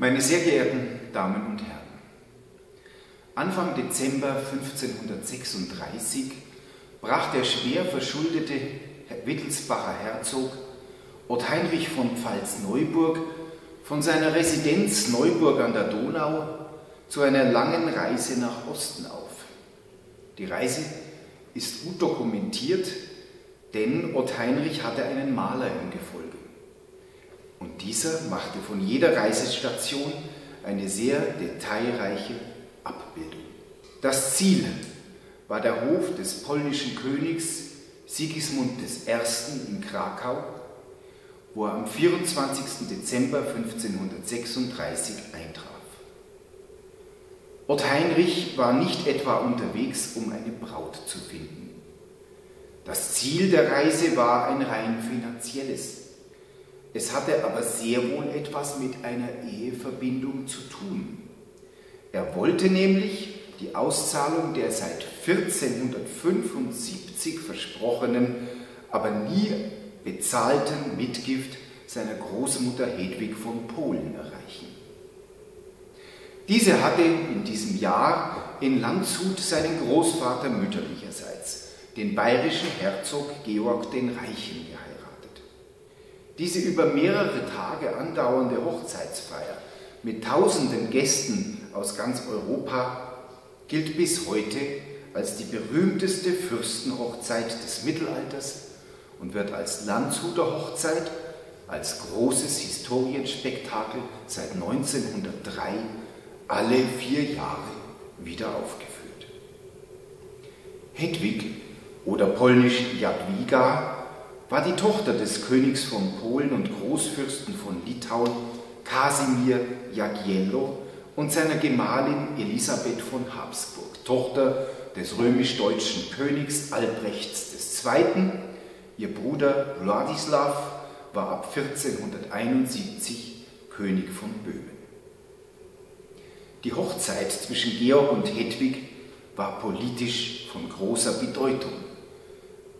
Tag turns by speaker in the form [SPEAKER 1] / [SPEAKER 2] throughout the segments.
[SPEAKER 1] Meine sehr geehrten Damen und Herren, Anfang Dezember 1536 brach der schwer verschuldete Wittelsbacher Herzog Ott Heinrich von Pfalz-Neuburg von seiner Residenz Neuburg an der Donau zu einer langen Reise nach Osten auf. Die Reise ist gut dokumentiert, denn Ott Heinrich hatte einen Maler im Gefolge. Dieser machte von jeder Reisestation eine sehr detailreiche Abbildung. Das Ziel war der Hof des polnischen Königs Sigismund I. in Krakau, wo er am 24. Dezember 1536 eintraf. Ott Heinrich war nicht etwa unterwegs, um eine Braut zu finden. Das Ziel der Reise war ein rein finanzielles. Es hatte aber sehr wohl etwas mit einer Eheverbindung zu tun. Er wollte nämlich die Auszahlung der seit 1475 versprochenen, aber nie bezahlten Mitgift seiner Großmutter Hedwig von Polen erreichen. Diese hatte in diesem Jahr in Landshut seinen Großvater mütterlicherseits, den bayerischen Herzog Georg den Reichen, geheiratet. Diese über mehrere Tage andauernde Hochzeitsfeier mit tausenden Gästen aus ganz Europa gilt bis heute als die berühmteste Fürstenhochzeit des Mittelalters und wird als Landshuter Hochzeit, als großes Historienspektakel seit 1903 alle vier Jahre wieder aufgeführt. Hedwig oder polnisch Jadwiga war die Tochter des Königs von Polen und Großfürsten von Litauen Kasimir Jagiello und seiner Gemahlin Elisabeth von Habsburg, Tochter des römisch-deutschen Königs Albrechts II. Ihr Bruder Wladislaw war ab 1471 König von Böhmen. Die Hochzeit zwischen Georg und Hedwig war politisch von großer Bedeutung.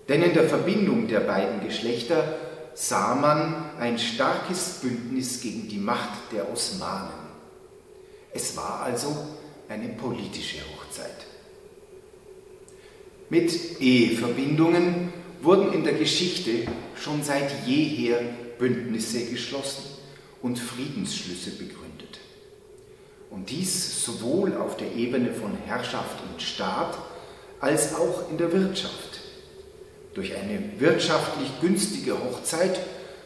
[SPEAKER 1] Denn in der Verbindung der beiden Geschlechter sah man ein starkes Bündnis gegen die Macht der Osmanen. Es war also eine politische Hochzeit. Mit Eheverbindungen wurden in der Geschichte schon seit jeher Bündnisse geschlossen und Friedensschlüsse begründet. Und dies sowohl auf der Ebene von Herrschaft und Staat als auch in der Wirtschaft. Durch eine wirtschaftlich günstige Hochzeit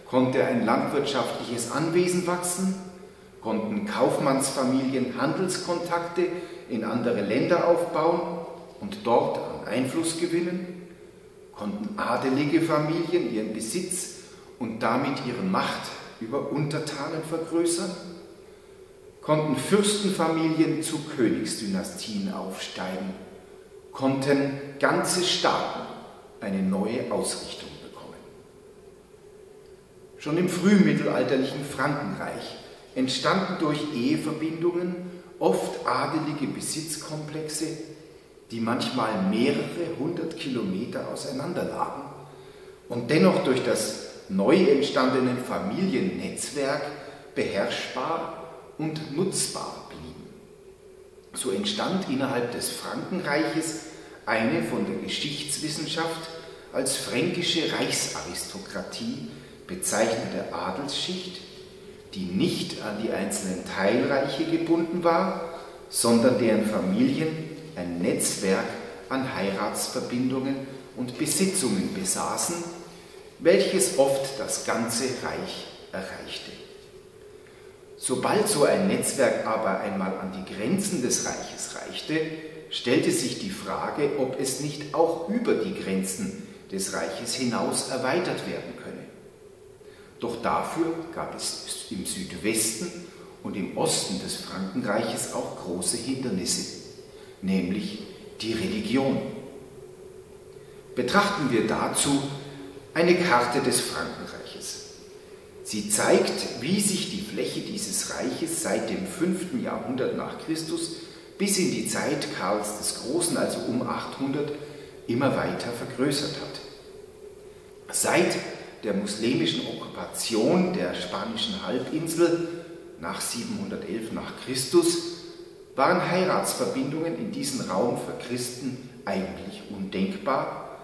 [SPEAKER 1] konnte ein landwirtschaftliches Anwesen wachsen, konnten Kaufmannsfamilien Handelskontakte in andere Länder aufbauen und dort an Einfluss gewinnen, konnten adelige Familien ihren Besitz und damit ihre Macht über Untertanen vergrößern konnten Fürstenfamilien zu Königsdynastien aufsteigen, konnten ganze Staaten eine neue Ausrichtung bekommen. Schon im frühmittelalterlichen Frankenreich entstanden durch Eheverbindungen oft adelige Besitzkomplexe, die manchmal mehrere hundert Kilometer auseinander lagen und dennoch durch das neu entstandene Familiennetzwerk beherrschbar und nutzbar blieben. So entstand innerhalb des Frankenreiches eine von der Geschichtswissenschaft als fränkische Reichsaristokratie bezeichnete Adelsschicht, die nicht an die einzelnen Teilreiche gebunden war, sondern deren Familien ein Netzwerk an Heiratsverbindungen und Besitzungen besaßen, welches oft das ganze Reich erreichte. Sobald so ein Netzwerk aber einmal an die Grenzen des Reiches reichte, stellte sich die Frage, ob es nicht auch über die Grenzen des Reiches hinaus erweitert werden könne. Doch dafür gab es im Südwesten und im Osten des Frankenreiches auch große Hindernisse, nämlich die Religion. Betrachten wir dazu eine Karte des Frankenreiches. Sie zeigt, wie sich die Fläche dieses Reiches seit dem 5. Jahrhundert nach Christus bis in die Zeit Karls des Großen, also um 800, immer weiter vergrößert hat. Seit der muslimischen Okkupation der spanischen Halbinsel nach 711 nach Christus waren Heiratsverbindungen in diesem Raum für Christen eigentlich undenkbar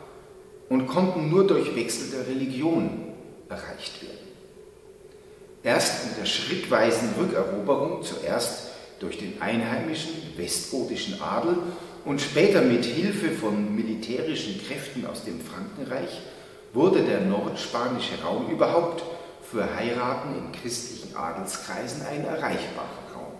[SPEAKER 1] und konnten nur durch Wechsel der Religion erreicht werden. Erst in der schrittweisen Rückeroberung, zuerst durch den einheimischen westgotischen Adel und später mit Hilfe von militärischen Kräften aus dem Frankenreich, wurde der nordspanische Raum überhaupt für Heiraten in christlichen Adelskreisen ein erreichbarer Raum.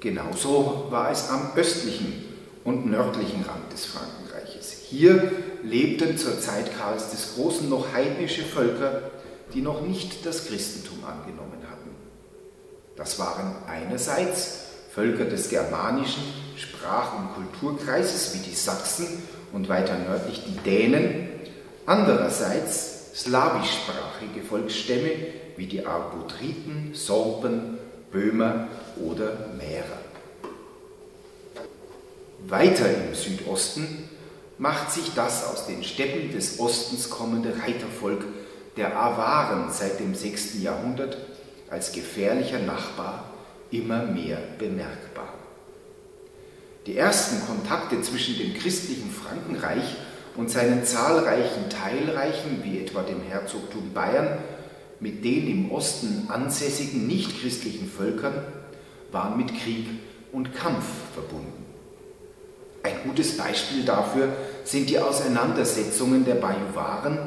[SPEAKER 1] Genauso war es am östlichen und nördlichen Rand des Frankenreiches. Hier lebten zur Zeit Karls des Großen noch heidnische Völker, die noch nicht das Christentum angenommen. Das waren einerseits Völker des germanischen Sprach- und Kulturkreises wie die Sachsen und weiter nördlich die Dänen, andererseits slawischsprachige Volksstämme wie die Arbutriten, Sorben, Böhmer oder Mährer. Weiter im Südosten macht sich das aus den Steppen des Ostens kommende Reitervolk der Awaren seit dem 6. Jahrhundert als gefährlicher Nachbar immer mehr bemerkbar. Die ersten Kontakte zwischen dem christlichen Frankenreich und seinen zahlreichen Teilreichen, wie etwa dem Herzogtum Bayern, mit den im Osten ansässigen nichtchristlichen Völkern, waren mit Krieg und Kampf verbunden. Ein gutes Beispiel dafür sind die Auseinandersetzungen der Bajuwaren,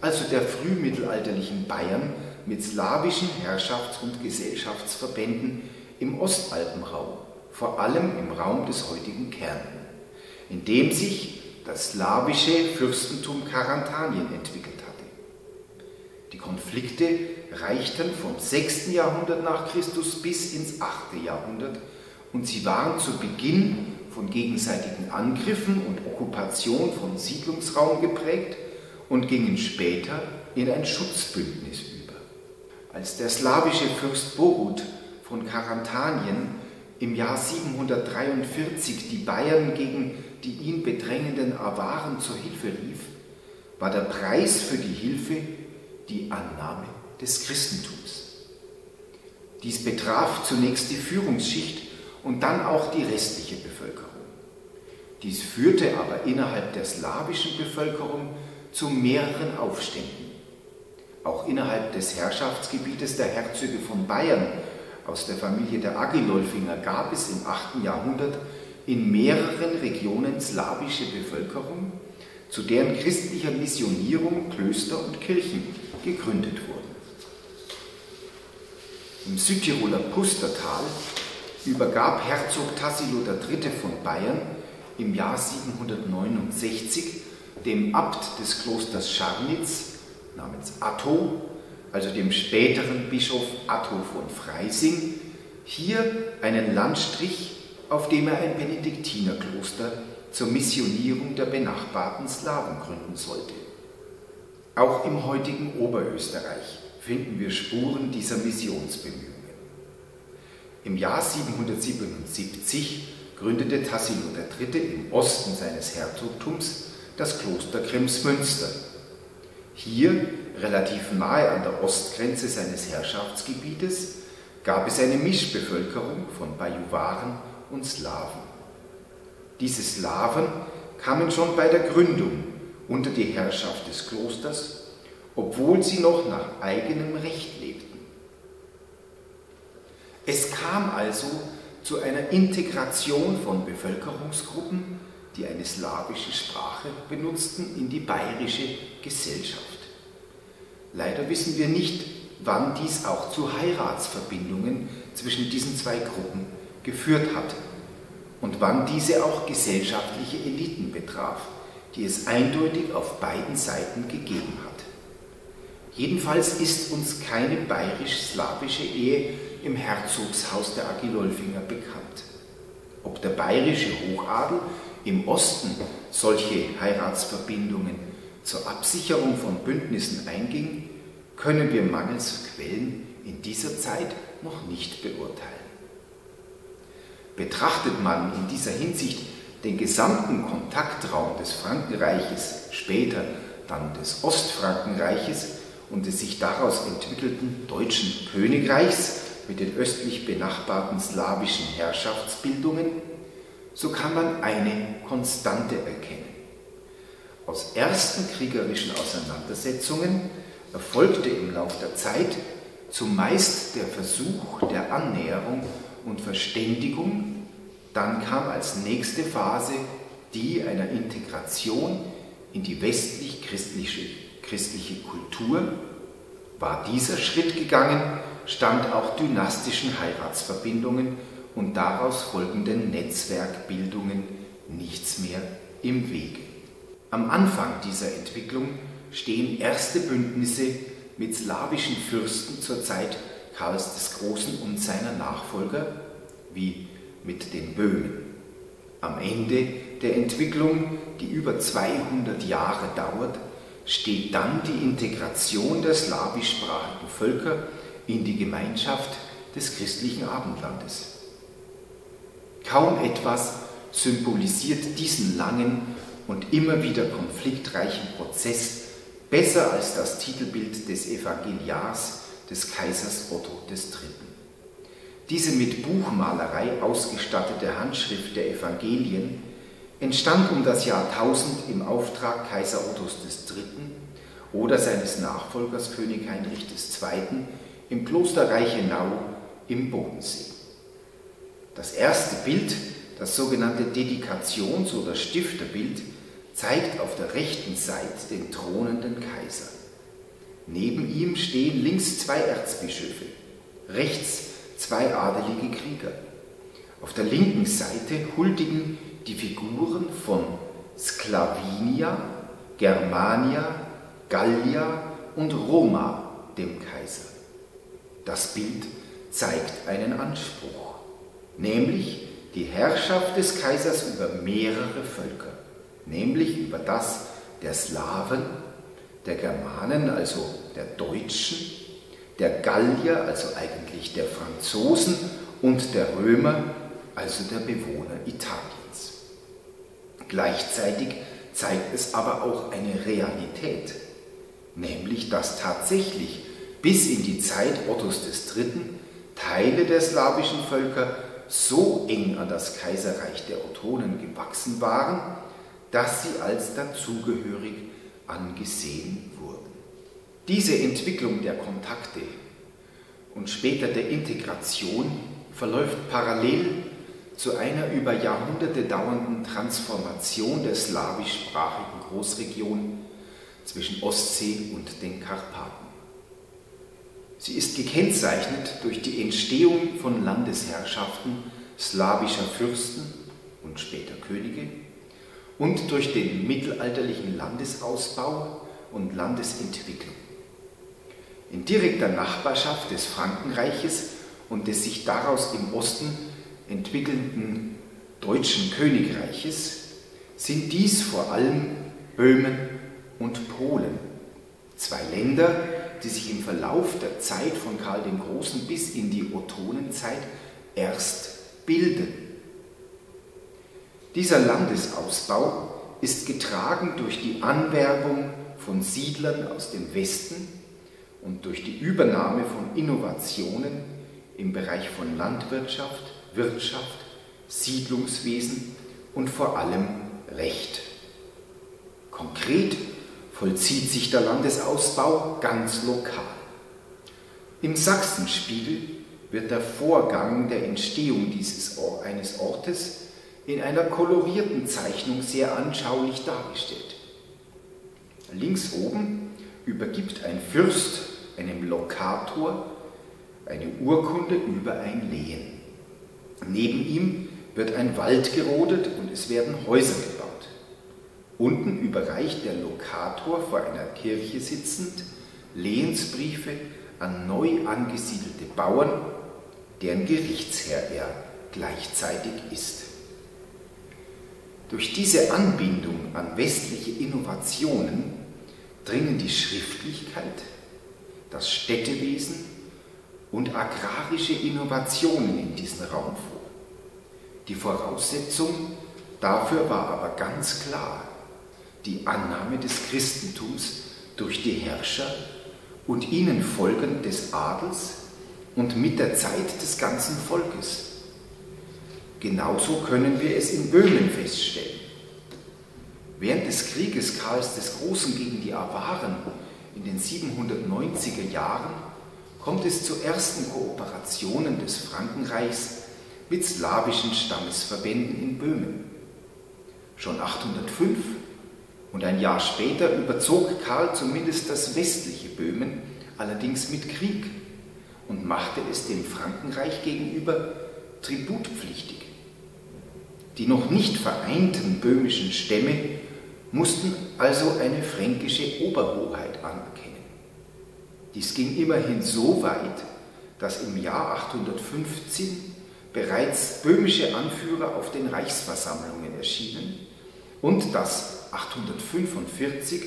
[SPEAKER 1] also der frühmittelalterlichen Bayern, mit slawischen Herrschafts- und Gesellschaftsverbänden im Ostalpenraum, vor allem im Raum des heutigen Kärnten, in dem sich das slawische Fürstentum Karantanien entwickelt hatte. Die Konflikte reichten vom 6. Jahrhundert nach Christus bis ins 8. Jahrhundert und sie waren zu Beginn von gegenseitigen Angriffen und Okkupation von Siedlungsraum geprägt und gingen später in ein Schutzbündnis. Als der slawische Fürst Borut von Karantanien im Jahr 743 die Bayern gegen die ihn bedrängenden Awaren zur Hilfe rief, war der Preis für die Hilfe die Annahme des Christentums. Dies betraf zunächst die Führungsschicht und dann auch die restliche Bevölkerung. Dies führte aber innerhalb der slawischen Bevölkerung zu mehreren Aufständen. Auch innerhalb des Herrschaftsgebietes der Herzöge von Bayern aus der Familie der Agilolfinger gab es im 8. Jahrhundert in mehreren Regionen slawische Bevölkerung, zu deren christlicher Missionierung Klöster und Kirchen gegründet wurden. Im Südtiroler Pustertal übergab Herzog Tassilo III. von Bayern im Jahr 769 dem Abt des Klosters Scharnitz namens Atto, also dem späteren Bischof Atto von Freising, hier einen Landstrich auf dem er ein Benediktinerkloster zur Missionierung der benachbarten Slawen gründen sollte. Auch im heutigen Oberösterreich finden wir Spuren dieser Missionsbemühungen. Im Jahr 777 gründete Tassilo III. im Osten seines Herzogtums das Kloster Kremsmünster. Hier, relativ nahe an der Ostgrenze seines Herrschaftsgebietes, gab es eine Mischbevölkerung von Bajuwaren und Slawen. Diese Slawen kamen schon bei der Gründung unter die Herrschaft des Klosters, obwohl sie noch nach eigenem Recht lebten. Es kam also zu einer Integration von Bevölkerungsgruppen, die eine slawische Sprache benutzten, in die bayerische Gesellschaft. Leider wissen wir nicht, wann dies auch zu Heiratsverbindungen zwischen diesen zwei Gruppen geführt hat und wann diese auch gesellschaftliche Eliten betraf, die es eindeutig auf beiden Seiten gegeben hat. Jedenfalls ist uns keine bayerisch-slawische Ehe im Herzogshaus der Agilolfinger bekannt. Ob der bayerische Hochadel im Osten solche Heiratsverbindungen zur Absicherung von Bündnissen einging, können wir mangels Quellen in dieser Zeit noch nicht beurteilen. Betrachtet man in dieser Hinsicht den gesamten Kontaktraum des Frankenreiches, später dann des Ostfrankenreiches und des sich daraus entwickelten deutschen Königreichs mit den östlich benachbarten slawischen Herrschaftsbildungen, so kann man eine Konstante erkennen. Aus ersten kriegerischen Auseinandersetzungen erfolgte im Lauf der Zeit zumeist der Versuch der Annäherung und Verständigung, dann kam als nächste Phase die einer Integration in die westlich-christliche christliche Kultur. War dieser Schritt gegangen, stand auch dynastischen Heiratsverbindungen und daraus folgenden Netzwerkbildungen nichts mehr im Wege. Am Anfang dieser Entwicklung stehen erste Bündnisse mit slawischen Fürsten zur Zeit Karls des Großen und seiner Nachfolger, wie mit den Böhmen. Am Ende der Entwicklung, die über 200 Jahre dauert, steht dann die Integration der slawischsprachigen Völker in die Gemeinschaft des christlichen Abendlandes. Kaum etwas symbolisiert diesen langen und immer wieder konfliktreichen Prozess besser als das Titelbild des Evangeliars des Kaisers Otto III. Diese mit Buchmalerei ausgestattete Handschrift der Evangelien entstand um das Jahr 1000 im Auftrag Kaiser Ottos III. oder seines Nachfolgers König Heinrich II. im Kloster Reichenau im Bodensee. Das erste Bild, das sogenannte Dedikations- oder Stifterbild, zeigt auf der rechten Seite den thronenden Kaiser. Neben ihm stehen links zwei Erzbischöfe, rechts zwei adelige Krieger. Auf der linken Seite huldigen die Figuren von Sklavinia, Germania, Gallia und Roma dem Kaiser. Das Bild zeigt einen Anspruch, nämlich die Herrschaft des Kaisers über mehrere Völker, nämlich über das der Slawen, der Germanen, also der Deutschen, der Gallier, also eigentlich der Franzosen und der Römer, also der Bewohner Italiens. Gleichzeitig zeigt es aber auch eine Realität, nämlich dass tatsächlich bis in die Zeit Ottos III. Teile der slawischen Völker so eng an das Kaiserreich der Ottonen gewachsen waren, dass sie als dazugehörig angesehen wurden. Diese Entwicklung der Kontakte und später der Integration verläuft parallel zu einer über Jahrhunderte dauernden Transformation der slawischsprachigen Großregion zwischen Ostsee und den Karpaten. Sie ist gekennzeichnet durch die Entstehung von Landesherrschaften slawischer Fürsten und später Könige und durch den mittelalterlichen Landesausbau und Landesentwicklung. In direkter Nachbarschaft des Frankenreiches und des sich daraus im Osten entwickelnden deutschen Königreiches sind dies vor allem Böhmen und Polen, zwei Länder, die sich im Verlauf der Zeit von Karl dem Großen bis in die Ottonenzeit erst bilden. Dieser Landesausbau ist getragen durch die Anwerbung von Siedlern aus dem Westen und durch die Übernahme von Innovationen im Bereich von Landwirtschaft, Wirtschaft, Siedlungswesen und vor allem Recht. Konkret vollzieht sich der Landesausbau ganz lokal. Im Sachsenspiegel wird der Vorgang der Entstehung dieses eines Ortes in einer kolorierten Zeichnung sehr anschaulich dargestellt. Links oben übergibt ein Fürst einem Lokator eine Urkunde über ein Lehen. Neben ihm wird ein Wald gerodet und es werden Häuser gebaut. Unten überreicht der Lokator vor einer Kirche sitzend Lehensbriefe an neu angesiedelte Bauern, deren Gerichtsherr er gleichzeitig ist. Durch diese Anbindung an westliche Innovationen dringen die Schriftlichkeit, das Städtewesen und agrarische Innovationen in diesen Raum vor. Die Voraussetzung dafür war aber ganz klar die Annahme des Christentums durch die Herrscher und ihnen folgend des Adels und mit der Zeit des ganzen Volkes. Genauso können wir es in Böhmen feststellen. Während des Krieges Karls des Großen gegen die Awaren in den 790er Jahren kommt es zu ersten Kooperationen des Frankenreichs mit slawischen Stammesverbänden in Böhmen. Schon 805 und ein Jahr später überzog Karl zumindest das westliche Böhmen, allerdings mit Krieg, und machte es dem Frankenreich gegenüber tributpflichtig. Die noch nicht vereinten böhmischen Stämme mussten also eine fränkische Oberhoheit anerkennen. Dies ging immerhin so weit, dass im Jahr 815 bereits böhmische Anführer auf den Reichsversammlungen erschienen und dass 845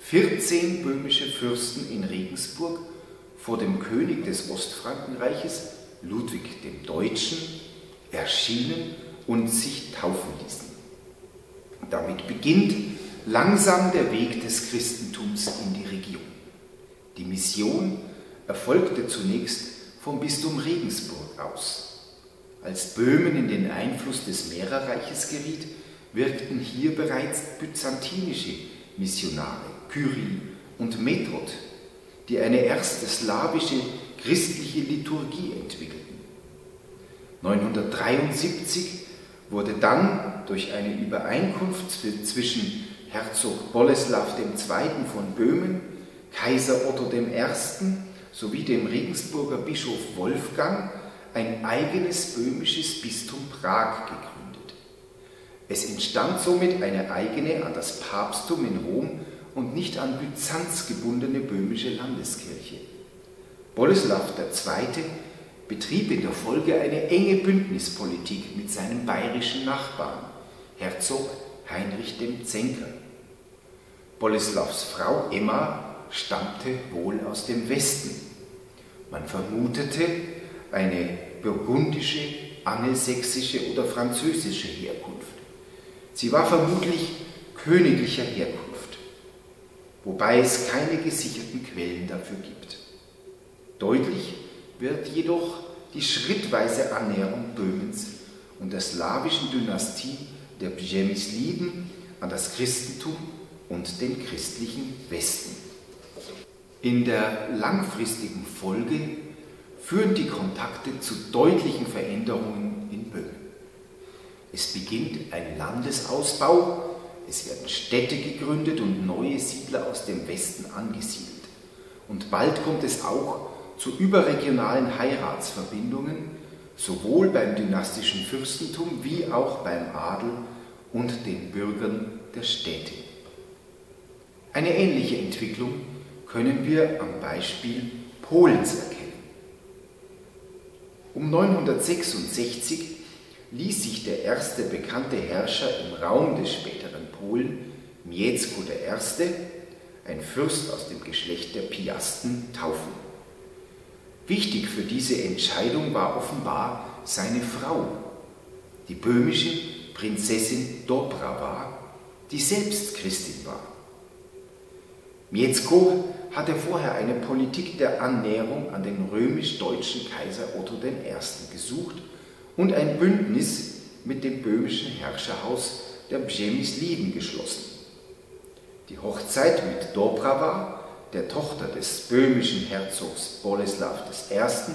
[SPEAKER 1] 14 böhmische Fürsten in Regensburg vor dem König des Ostfrankenreiches, Ludwig dem Deutschen, erschienen und sich taufen ließen. Damit beginnt langsam der Weg des Christentums in die Region. Die Mission erfolgte zunächst vom Bistum Regensburg aus. Als Böhmen in den Einfluss des Mehrerreiches geriet, wirkten hier bereits byzantinische Missionare, Kyrie und Method, die eine erste slawische christliche Liturgie entwickelten. 973 wurde dann durch eine Übereinkunft zwischen Herzog Boleslaw II. von Böhmen, Kaiser Otto I. sowie dem Regensburger Bischof Wolfgang ein eigenes böhmisches Bistum Prag gegründet. Es entstand somit eine eigene an das Papsttum in Rom und nicht an Byzanz gebundene böhmische Landeskirche. Boleslaw II. Betrieb in der Folge eine enge Bündnispolitik mit seinem bayerischen Nachbarn, Herzog Heinrich dem Zenker. Boleslaws Frau Emma stammte wohl aus dem Westen. Man vermutete, eine burgundische, angelsächsische oder französische Herkunft. Sie war vermutlich königlicher Herkunft, wobei es keine gesicherten Quellen dafür gibt. Deutlich wird jedoch die schrittweise Annäherung Böhmens und der slawischen Dynastie der Bjemisliden an das Christentum und den christlichen Westen. In der langfristigen Folge führen die Kontakte zu deutlichen Veränderungen in Böhmen. Es beginnt ein Landesausbau, es werden Städte gegründet und neue Siedler aus dem Westen angesiedelt. Und bald kommt es auch zu überregionalen Heiratsverbindungen, sowohl beim dynastischen Fürstentum wie auch beim Adel und den Bürgern der Städte. Eine ähnliche Entwicklung können wir am Beispiel Polens erkennen. Um 966 ließ sich der erste bekannte Herrscher im Raum des späteren Polen, Mieszko I., ein Fürst aus dem Geschlecht der Piasten, taufen. Wichtig für diese Entscheidung war offenbar seine Frau, die böhmische Prinzessin Dobrava, die selbst Christin war. Mieszko hatte vorher eine Politik der Annäherung an den römisch-deutschen Kaiser Otto I. gesucht und ein Bündnis mit dem böhmischen Herrscherhaus der Bjemisliden geschlossen. Die Hochzeit mit Dobrava, der Tochter des böhmischen Herzogs Boleslaw I.,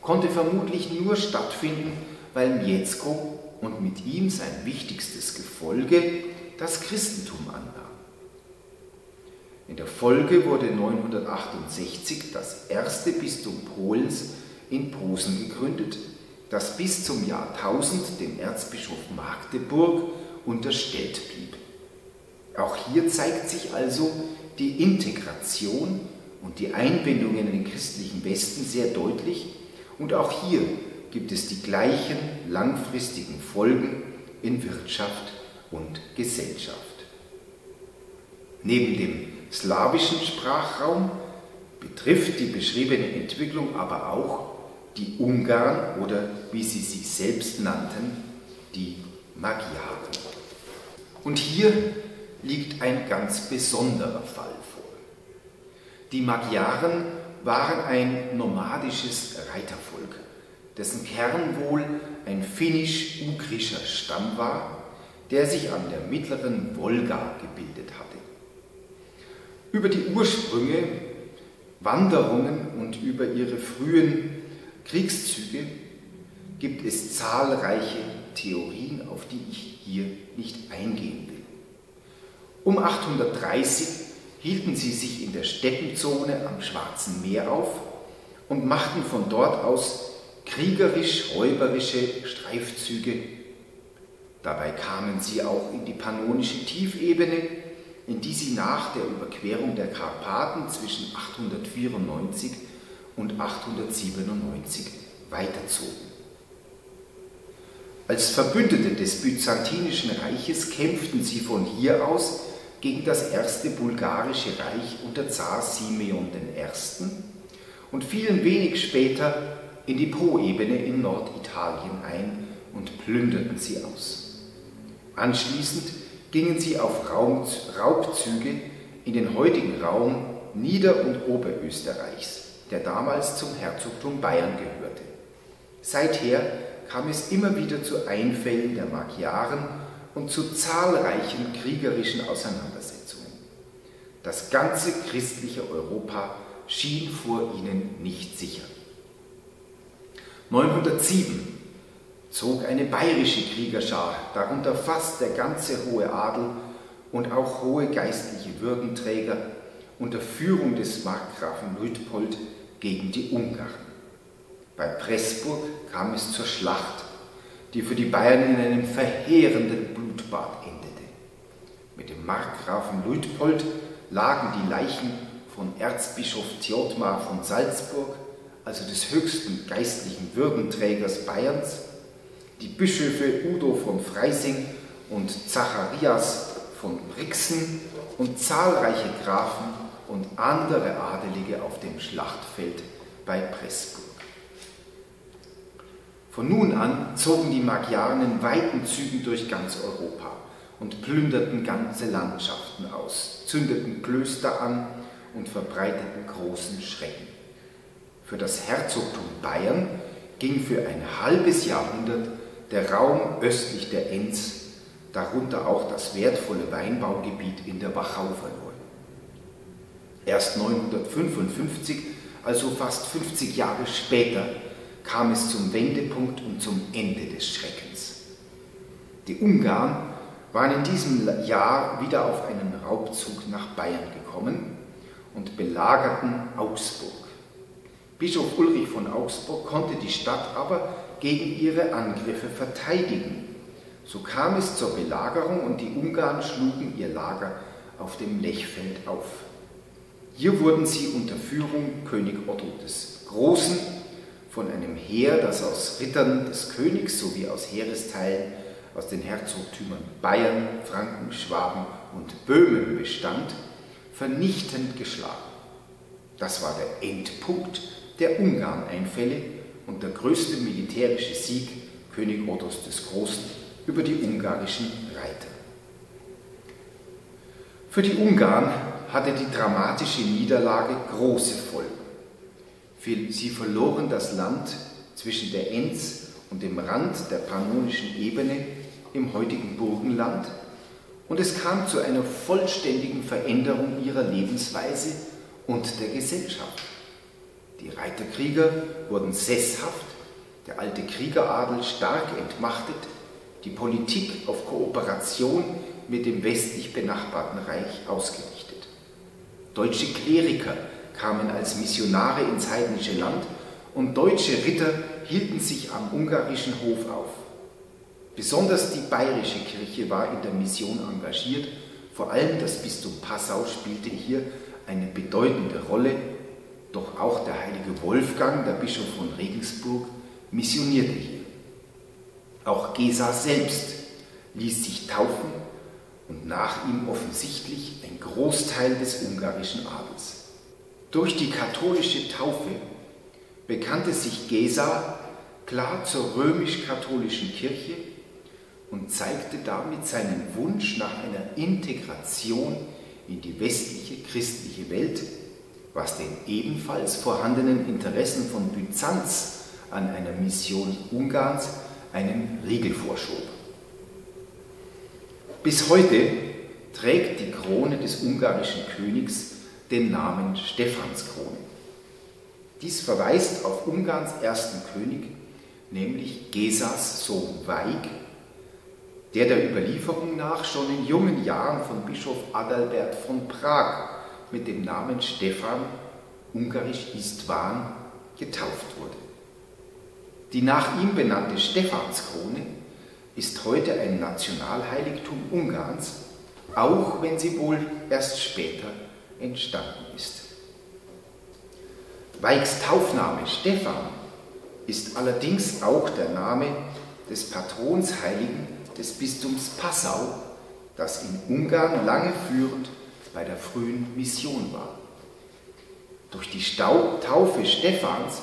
[SPEAKER 1] konnte vermutlich nur stattfinden, weil Mieszko und mit ihm sein wichtigstes Gefolge das Christentum annahm. In der Folge wurde 968 das erste Bistum Polens in Posen gegründet, das bis zum Jahr 1000 dem Erzbischof Magdeburg unterstellt blieb. Auch hier zeigt sich also die Integration und die Einbindung in den christlichen Westen sehr deutlich und auch hier gibt es die gleichen langfristigen Folgen in Wirtschaft und Gesellschaft. Neben dem slawischen Sprachraum betrifft die beschriebene Entwicklung aber auch die Ungarn oder wie sie sich selbst nannten, die Magyaren. Und hier liegt ein ganz besonderer Fall vor. Die Magyaren waren ein nomadisches Reitervolk, dessen Kern wohl ein finnisch-ugrischer Stamm war, der sich an der mittleren Wolga gebildet hatte. Über die Ursprünge, Wanderungen und über ihre frühen Kriegszüge gibt es zahlreiche Theorien, auf die ich hier nicht eingehen. Um 830 hielten sie sich in der Steppenzone am Schwarzen Meer auf und machten von dort aus kriegerisch-räuberische Streifzüge. Dabei kamen sie auch in die pannonische Tiefebene, in die sie nach der Überquerung der Karpaten zwischen 894 und 897 weiterzogen. Als Verbündete des Byzantinischen Reiches kämpften sie von hier aus gegen das erste bulgarische Reich unter Zar Simeon I. und fielen wenig später in die Poebene in Norditalien ein und plünderten sie aus. Anschließend gingen sie auf Raubzüge in den heutigen Raum Nieder- und Oberösterreichs, der damals zum Herzogtum Bayern gehörte. Seither kam es immer wieder zu Einfällen der Magyaren und zu zahlreichen kriegerischen Auseinandersetzungen. Das ganze christliche Europa schien vor ihnen nicht sicher. 907 zog eine bayerische Kriegerschar, darunter fast der ganze hohe Adel und auch hohe geistliche Würdenträger unter Führung des Markgrafen Luitpold gegen die Ungarn. Bei Pressburg kam es zur Schlacht, die für die Bayern in einem verheerenden Blutbad endete. Mit dem Markgrafen Luitpold lagen die Leichen von Erzbischof Theotmar von Salzburg, also des höchsten geistlichen Würdenträgers Bayerns, die Bischöfe Udo von Freising und Zacharias von Brixen und zahlreiche Grafen und andere Adelige auf dem Schlachtfeld bei Pressburg. Von nun an zogen die Magyaren in weiten Zügen durch ganz Europa und plünderten ganze Landschaften aus, zündeten Klöster an und verbreiteten großen Schrecken. Für das Herzogtum Bayern ging für ein halbes Jahrhundert der Raum östlich der Enns, darunter auch das wertvolle Weinbaugebiet in der Wachau verloren. Erst 955, also fast 50 Jahre später, kam es zum Wendepunkt und zum Ende des Schreckens. Die Ungarn waren in diesem Jahr wieder auf einen Raubzug nach Bayern gekommen und belagerten Augsburg. Bischof Ulrich von Augsburg konnte die Stadt aber gegen ihre Angriffe verteidigen. So kam es zur Belagerung und die Ungarn schlugen ihr Lager auf dem Lechfeld auf. Hier wurden sie unter Führung König Otto des Großen von einem Heer, das aus Rittern des Königs sowie aus Heeresteilen aus den Herzogtümern Bayern, Franken, Schwaben und Böhmen bestand, vernichtend geschlagen. Das war der Endpunkt der Ungarn-Einfälle und der größte militärische Sieg König Ottos des Großen über die ungarischen Reiter. Für die Ungarn hatte die dramatische Niederlage große Folgen. Sie verloren das Land zwischen der Enz und dem Rand der pannonischen Ebene im heutigen Burgenland und es kam zu einer vollständigen Veränderung ihrer Lebensweise und der Gesellschaft. Die Reiterkrieger wurden sesshaft, der alte Kriegeradel stark entmachtet, die Politik auf Kooperation mit dem westlich benachbarten Reich ausgerichtet. Deutsche Kleriker kamen als Missionare ins heidnische Land und deutsche Ritter hielten sich am ungarischen Hof auf. Besonders die bayerische Kirche war in der Mission engagiert, vor allem das Bistum Passau spielte hier eine bedeutende Rolle, doch auch der heilige Wolfgang, der Bischof von Regensburg, missionierte hier. Auch Gesa selbst ließ sich taufen und nach ihm offensichtlich ein Großteil des ungarischen Adels. Durch die katholische Taufe bekannte sich Gesa klar zur römisch-katholischen Kirche und zeigte damit seinen Wunsch nach einer Integration in die westliche christliche Welt was den ebenfalls vorhandenen Interessen von Byzanz an einer Mission Ungarns einen Riegel vorschob. Bis heute trägt die Krone des ungarischen Königs den Namen Stephanskrone. Dies verweist auf Ungarns ersten König, nämlich Gesas Sohn Weig, der der Überlieferung nach schon in jungen Jahren von Bischof Adalbert von Prag mit dem Namen Stephan, ungarisch Istvan, getauft wurde. Die nach ihm benannte Stephanskrone ist heute ein Nationalheiligtum Ungarns, auch wenn sie wohl erst später entstanden ist. Weigs Taufname Stephan ist allerdings auch der Name des Patronsheiligen des Bistums Passau, das in Ungarn lange führend bei der frühen Mission war. Durch die Taufe Stephans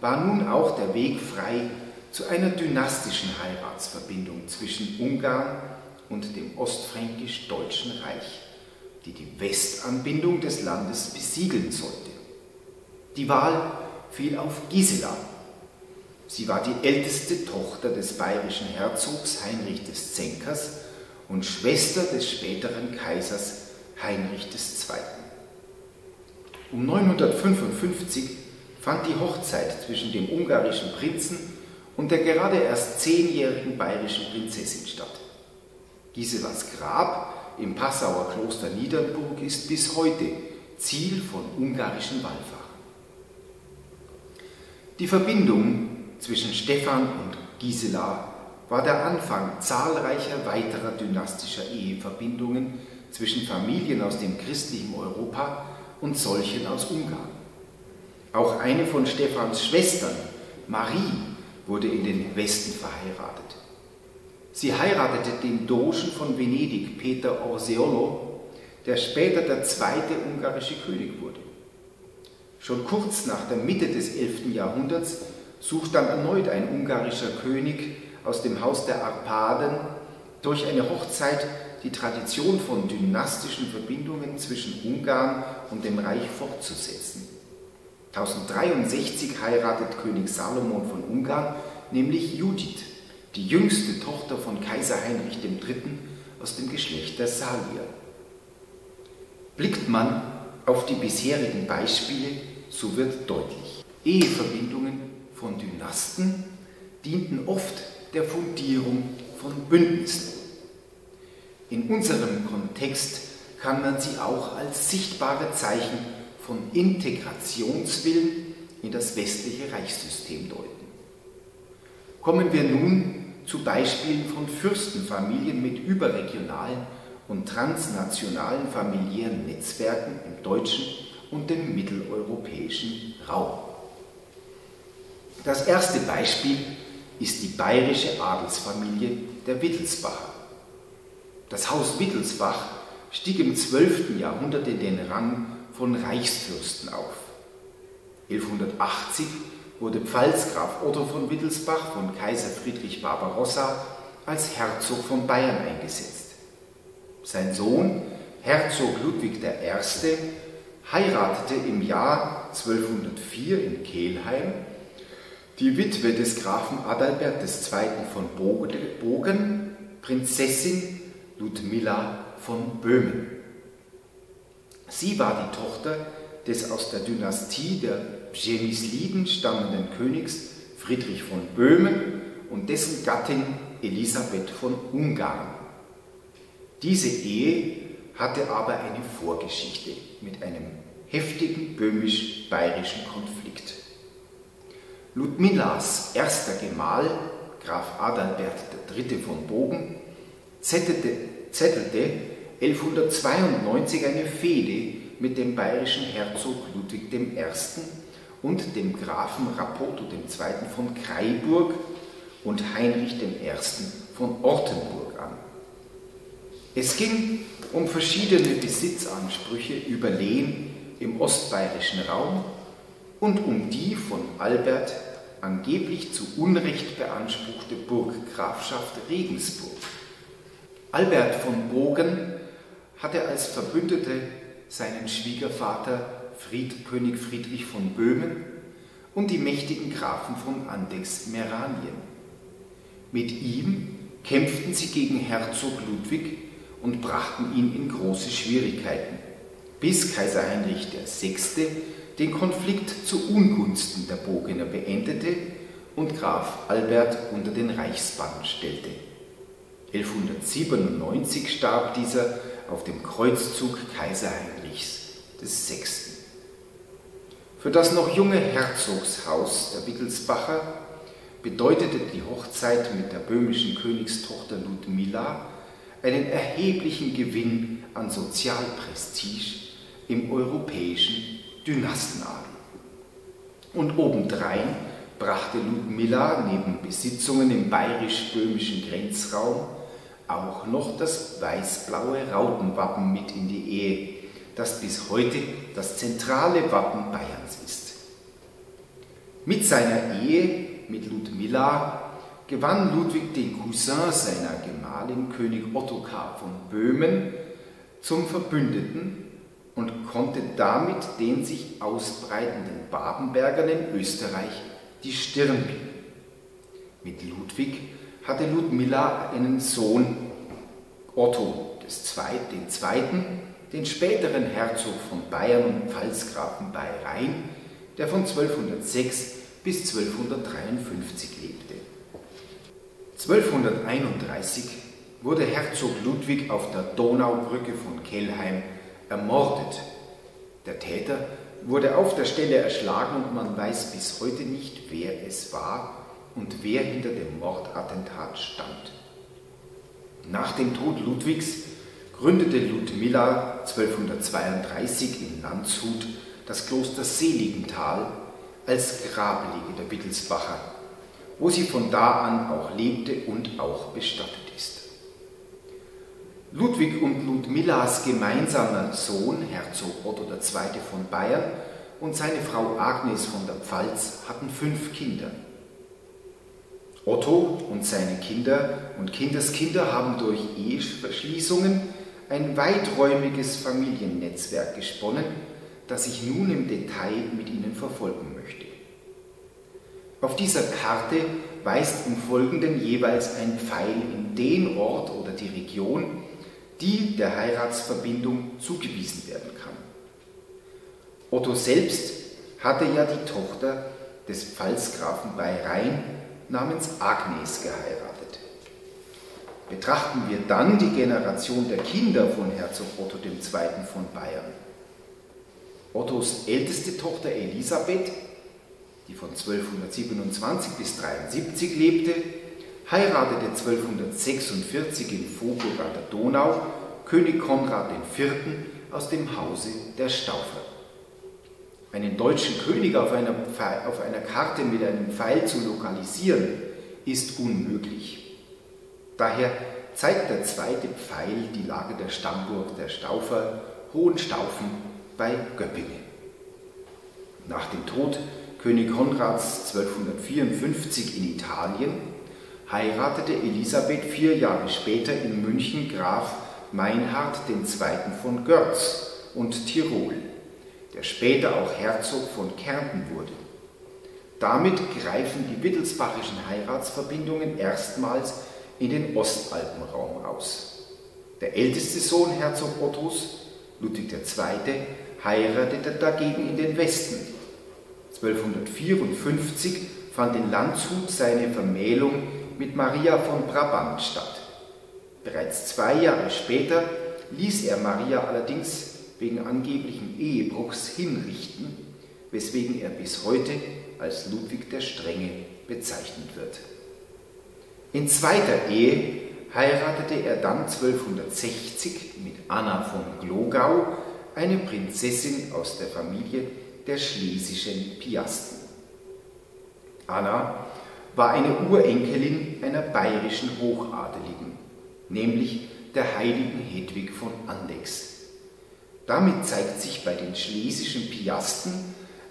[SPEAKER 1] war nun auch der Weg frei zu einer dynastischen Heiratsverbindung zwischen Ungarn und dem ostfränkisch-deutschen Reich, die die Westanbindung des Landes besiegeln sollte. Die Wahl fiel auf Gisela. Sie war die älteste Tochter des bayerischen Herzogs Heinrich des Zenkers und Schwester des späteren Kaisers Heinrich II. Um 955 fand die Hochzeit zwischen dem ungarischen Prinzen und der gerade erst zehnjährigen bayerischen Prinzessin statt. Giselas Grab im Passauer Kloster Niedernburg ist bis heute Ziel von ungarischen Wallfahrern. Die Verbindung zwischen Stephan und Gisela war der Anfang zahlreicher weiterer dynastischer Eheverbindungen zwischen Familien aus dem christlichen Europa und solchen aus Ungarn. Auch eine von Stephans Schwestern, Marie, wurde in den Westen verheiratet. Sie heiratete den Dogen von Venedig, Peter Orseolo, der später der zweite ungarische König wurde. Schon kurz nach der Mitte des 11. Jahrhunderts sucht dann erneut ein ungarischer König aus dem Haus der Arpaden durch eine Hochzeit die Tradition von dynastischen Verbindungen zwischen Ungarn und dem Reich fortzusetzen. 1063 heiratet König Salomon von Ungarn nämlich Judith, die jüngste Tochter von Kaiser Heinrich III. aus dem Geschlecht der Salier. Blickt man auf die bisherigen Beispiele, so wird deutlich, Eheverbindungen von Dynasten dienten oft der Fundierung von Bündnissen. In unserem Kontext kann man sie auch als sichtbare Zeichen von Integrationswillen in das westliche Reichssystem deuten. Kommen wir nun zu Beispielen von Fürstenfamilien mit überregionalen und transnationalen familiären Netzwerken im deutschen und dem mitteleuropäischen Raum. Das erste Beispiel ist die bayerische Adelsfamilie der Wittelsbacher. Das Haus Wittelsbach stieg im 12. Jahrhundert in den Rang von Reichsfürsten auf. 1180 wurde Pfalzgraf Otto von Wittelsbach von Kaiser Friedrich Barbarossa als Herzog von Bayern eingesetzt. Sein Sohn, Herzog Ludwig I., heiratete im Jahr 1204 in Kelheim die Witwe des Grafen Adalbert II. von Bogen, Prinzessin Ludmilla von Böhmen. Sie war die Tochter des aus der Dynastie der Przemysliden stammenden Königs Friedrich von Böhmen und dessen Gattin Elisabeth von Ungarn. Diese Ehe hatte aber eine Vorgeschichte mit einem heftigen böhmisch-bayerischen Konflikt. Ludmillas erster Gemahl, Graf Adalbert III. von Bogen, zettelte zettelte 1192 eine Fehde mit dem bayerischen Herzog Ludwig I. und dem Grafen Rapoto II. von Kreiburg und Heinrich I. von Ortenburg an. Es ging um verschiedene Besitzansprüche über Lehen im ostbayerischen Raum und um die von Albert angeblich zu Unrecht beanspruchte Burggrafschaft Regensburg. Albert von Bogen hatte als Verbündete seinen Schwiegervater Fried, König Friedrich von Böhmen und die mächtigen Grafen von Andex-Meranien. Mit ihm kämpften sie gegen Herzog Ludwig und brachten ihn in große Schwierigkeiten, bis Kaiser Heinrich VI. den Konflikt zu Ungunsten der Bogener beendete und Graf Albert unter den Reichsbann stellte. 1197 starb dieser auf dem Kreuzzug Kaiser Heinrichs VI. Für das noch junge Herzogshaus der Wittelsbacher bedeutete die Hochzeit mit der böhmischen Königstochter Ludmilla einen erheblichen Gewinn an Sozialprestige im europäischen Dynastenadel. Und obendrein brachte Ludmilla neben Besitzungen im bayerisch-böhmischen Grenzraum auch noch das weiß-blaue Rautenwappen mit in die Ehe, das bis heute das zentrale Wappen Bayerns ist. Mit seiner Ehe mit Ludmilla gewann Ludwig den Cousin seiner Gemahlin König Ottokar von Böhmen zum Verbündeten und konnte damit den sich ausbreitenden Babenbergern in Österreich die Stirn bieten. Mit Ludwig hatte Ludmilla einen Sohn, Otto II., den späteren Herzog von Bayern und Pfalzgrafen bei Rhein, der von 1206 bis 1253 lebte. 1231 wurde Herzog Ludwig auf der Donaubrücke von Kellheim ermordet. Der Täter wurde auf der Stelle erschlagen und man weiß bis heute nicht, wer es war und wer hinter dem Mordattentat stand. Nach dem Tod Ludwigs gründete Ludmilla 1232 in Landshut das Kloster Seligenthal als Grablige der Wittelsbacher, wo sie von da an auch lebte und auch bestattet ist. Ludwig und Ludmillas gemeinsamer Sohn, Herzog Otto II. von Bayern, und seine Frau Agnes von der Pfalz hatten fünf Kinder. Otto und seine Kinder und Kindeskinder haben durch Eheschließungen ein weiträumiges Familiennetzwerk gesponnen, das ich nun im Detail mit Ihnen verfolgen möchte. Auf dieser Karte weist im Folgenden jeweils ein Pfeil in den Ort oder die Region, die der Heiratsverbindung zugewiesen werden kann. Otto selbst hatte ja die Tochter des Pfalzgrafen bei Rhein namens Agnes geheiratet. Betrachten wir dann die Generation der Kinder von Herzog Otto II. von Bayern. Ottos älteste Tochter Elisabeth, die von 1227 bis 73 lebte, heiratete 1246 in Vogelg an der Donau König Konrad IV. aus dem Hause der Staufer. Einen deutschen König auf einer, auf einer Karte mit einem Pfeil zu lokalisieren, ist unmöglich. Daher zeigt der zweite Pfeil die Lage der Stammburg der Staufer Hohenstaufen bei Göppingen. Nach dem Tod König Konrads 1254 in Italien heiratete Elisabeth vier Jahre später in München Graf Meinhard II. von Görz und Tirol der später auch Herzog von Kärnten wurde. Damit greifen die wittelsbachischen Heiratsverbindungen erstmals in den Ostalpenraum aus. Der älteste Sohn Herzog Ottos, Ludwig II., heiratete dagegen in den Westen. 1254 fand in Landshut seine Vermählung mit Maria von Brabant statt. Bereits zwei Jahre später ließ er Maria allerdings wegen angeblichen Ehebruchs hinrichten, weswegen er bis heute als Ludwig der Strenge bezeichnet wird. In zweiter Ehe heiratete er dann 1260 mit Anna von Glogau eine Prinzessin aus der Familie der schlesischen Piasten. Anna war eine Urenkelin einer bayerischen Hochadeligen, nämlich der heiligen Hedwig von Andex. Damit zeigt sich bei den schlesischen Piasten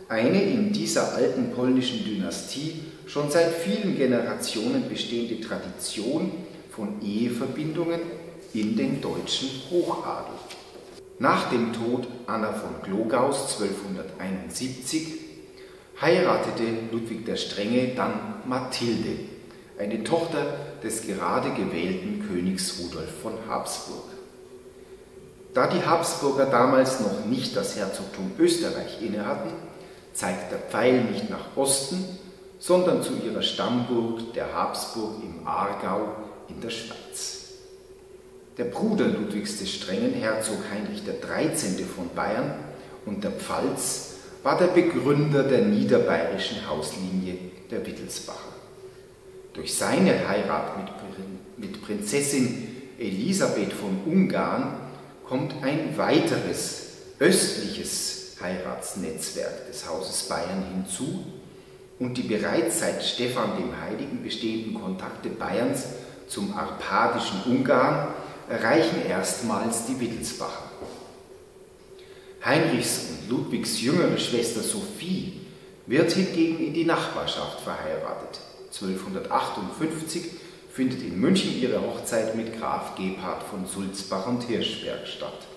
[SPEAKER 1] eine in dieser alten polnischen Dynastie schon seit vielen Generationen bestehende Tradition von Eheverbindungen in den deutschen Hochadel. Nach dem Tod Anna von Glogaus 1271 heiratete Ludwig der Strenge dann Mathilde, eine Tochter des gerade gewählten Königs Rudolf von Habsburg. Da die Habsburger damals noch nicht das Herzogtum Österreich innehatten, zeigt der Pfeil nicht nach Osten, sondern zu ihrer Stammburg der Habsburg im Aargau in der Schweiz. Der Bruder Ludwigs des Strengen, Herzog Heinrich XIII. von Bayern und der Pfalz, war der Begründer der niederbayerischen Hauslinie der Wittelsbacher. Durch seine Heirat mit, mit Prinzessin Elisabeth von Ungarn kommt ein weiteres östliches Heiratsnetzwerk des Hauses Bayern hinzu und die bereits seit Stephan dem Heiligen bestehenden Kontakte Bayerns zum arpadischen Ungarn erreichen erstmals die Wittelsbacher. Heinrichs und Ludwigs jüngere Schwester Sophie wird hingegen in die Nachbarschaft verheiratet. 1258 findet in München ihre Hochzeit mit Graf Gebhard von Sulzbach und Hirschberg statt.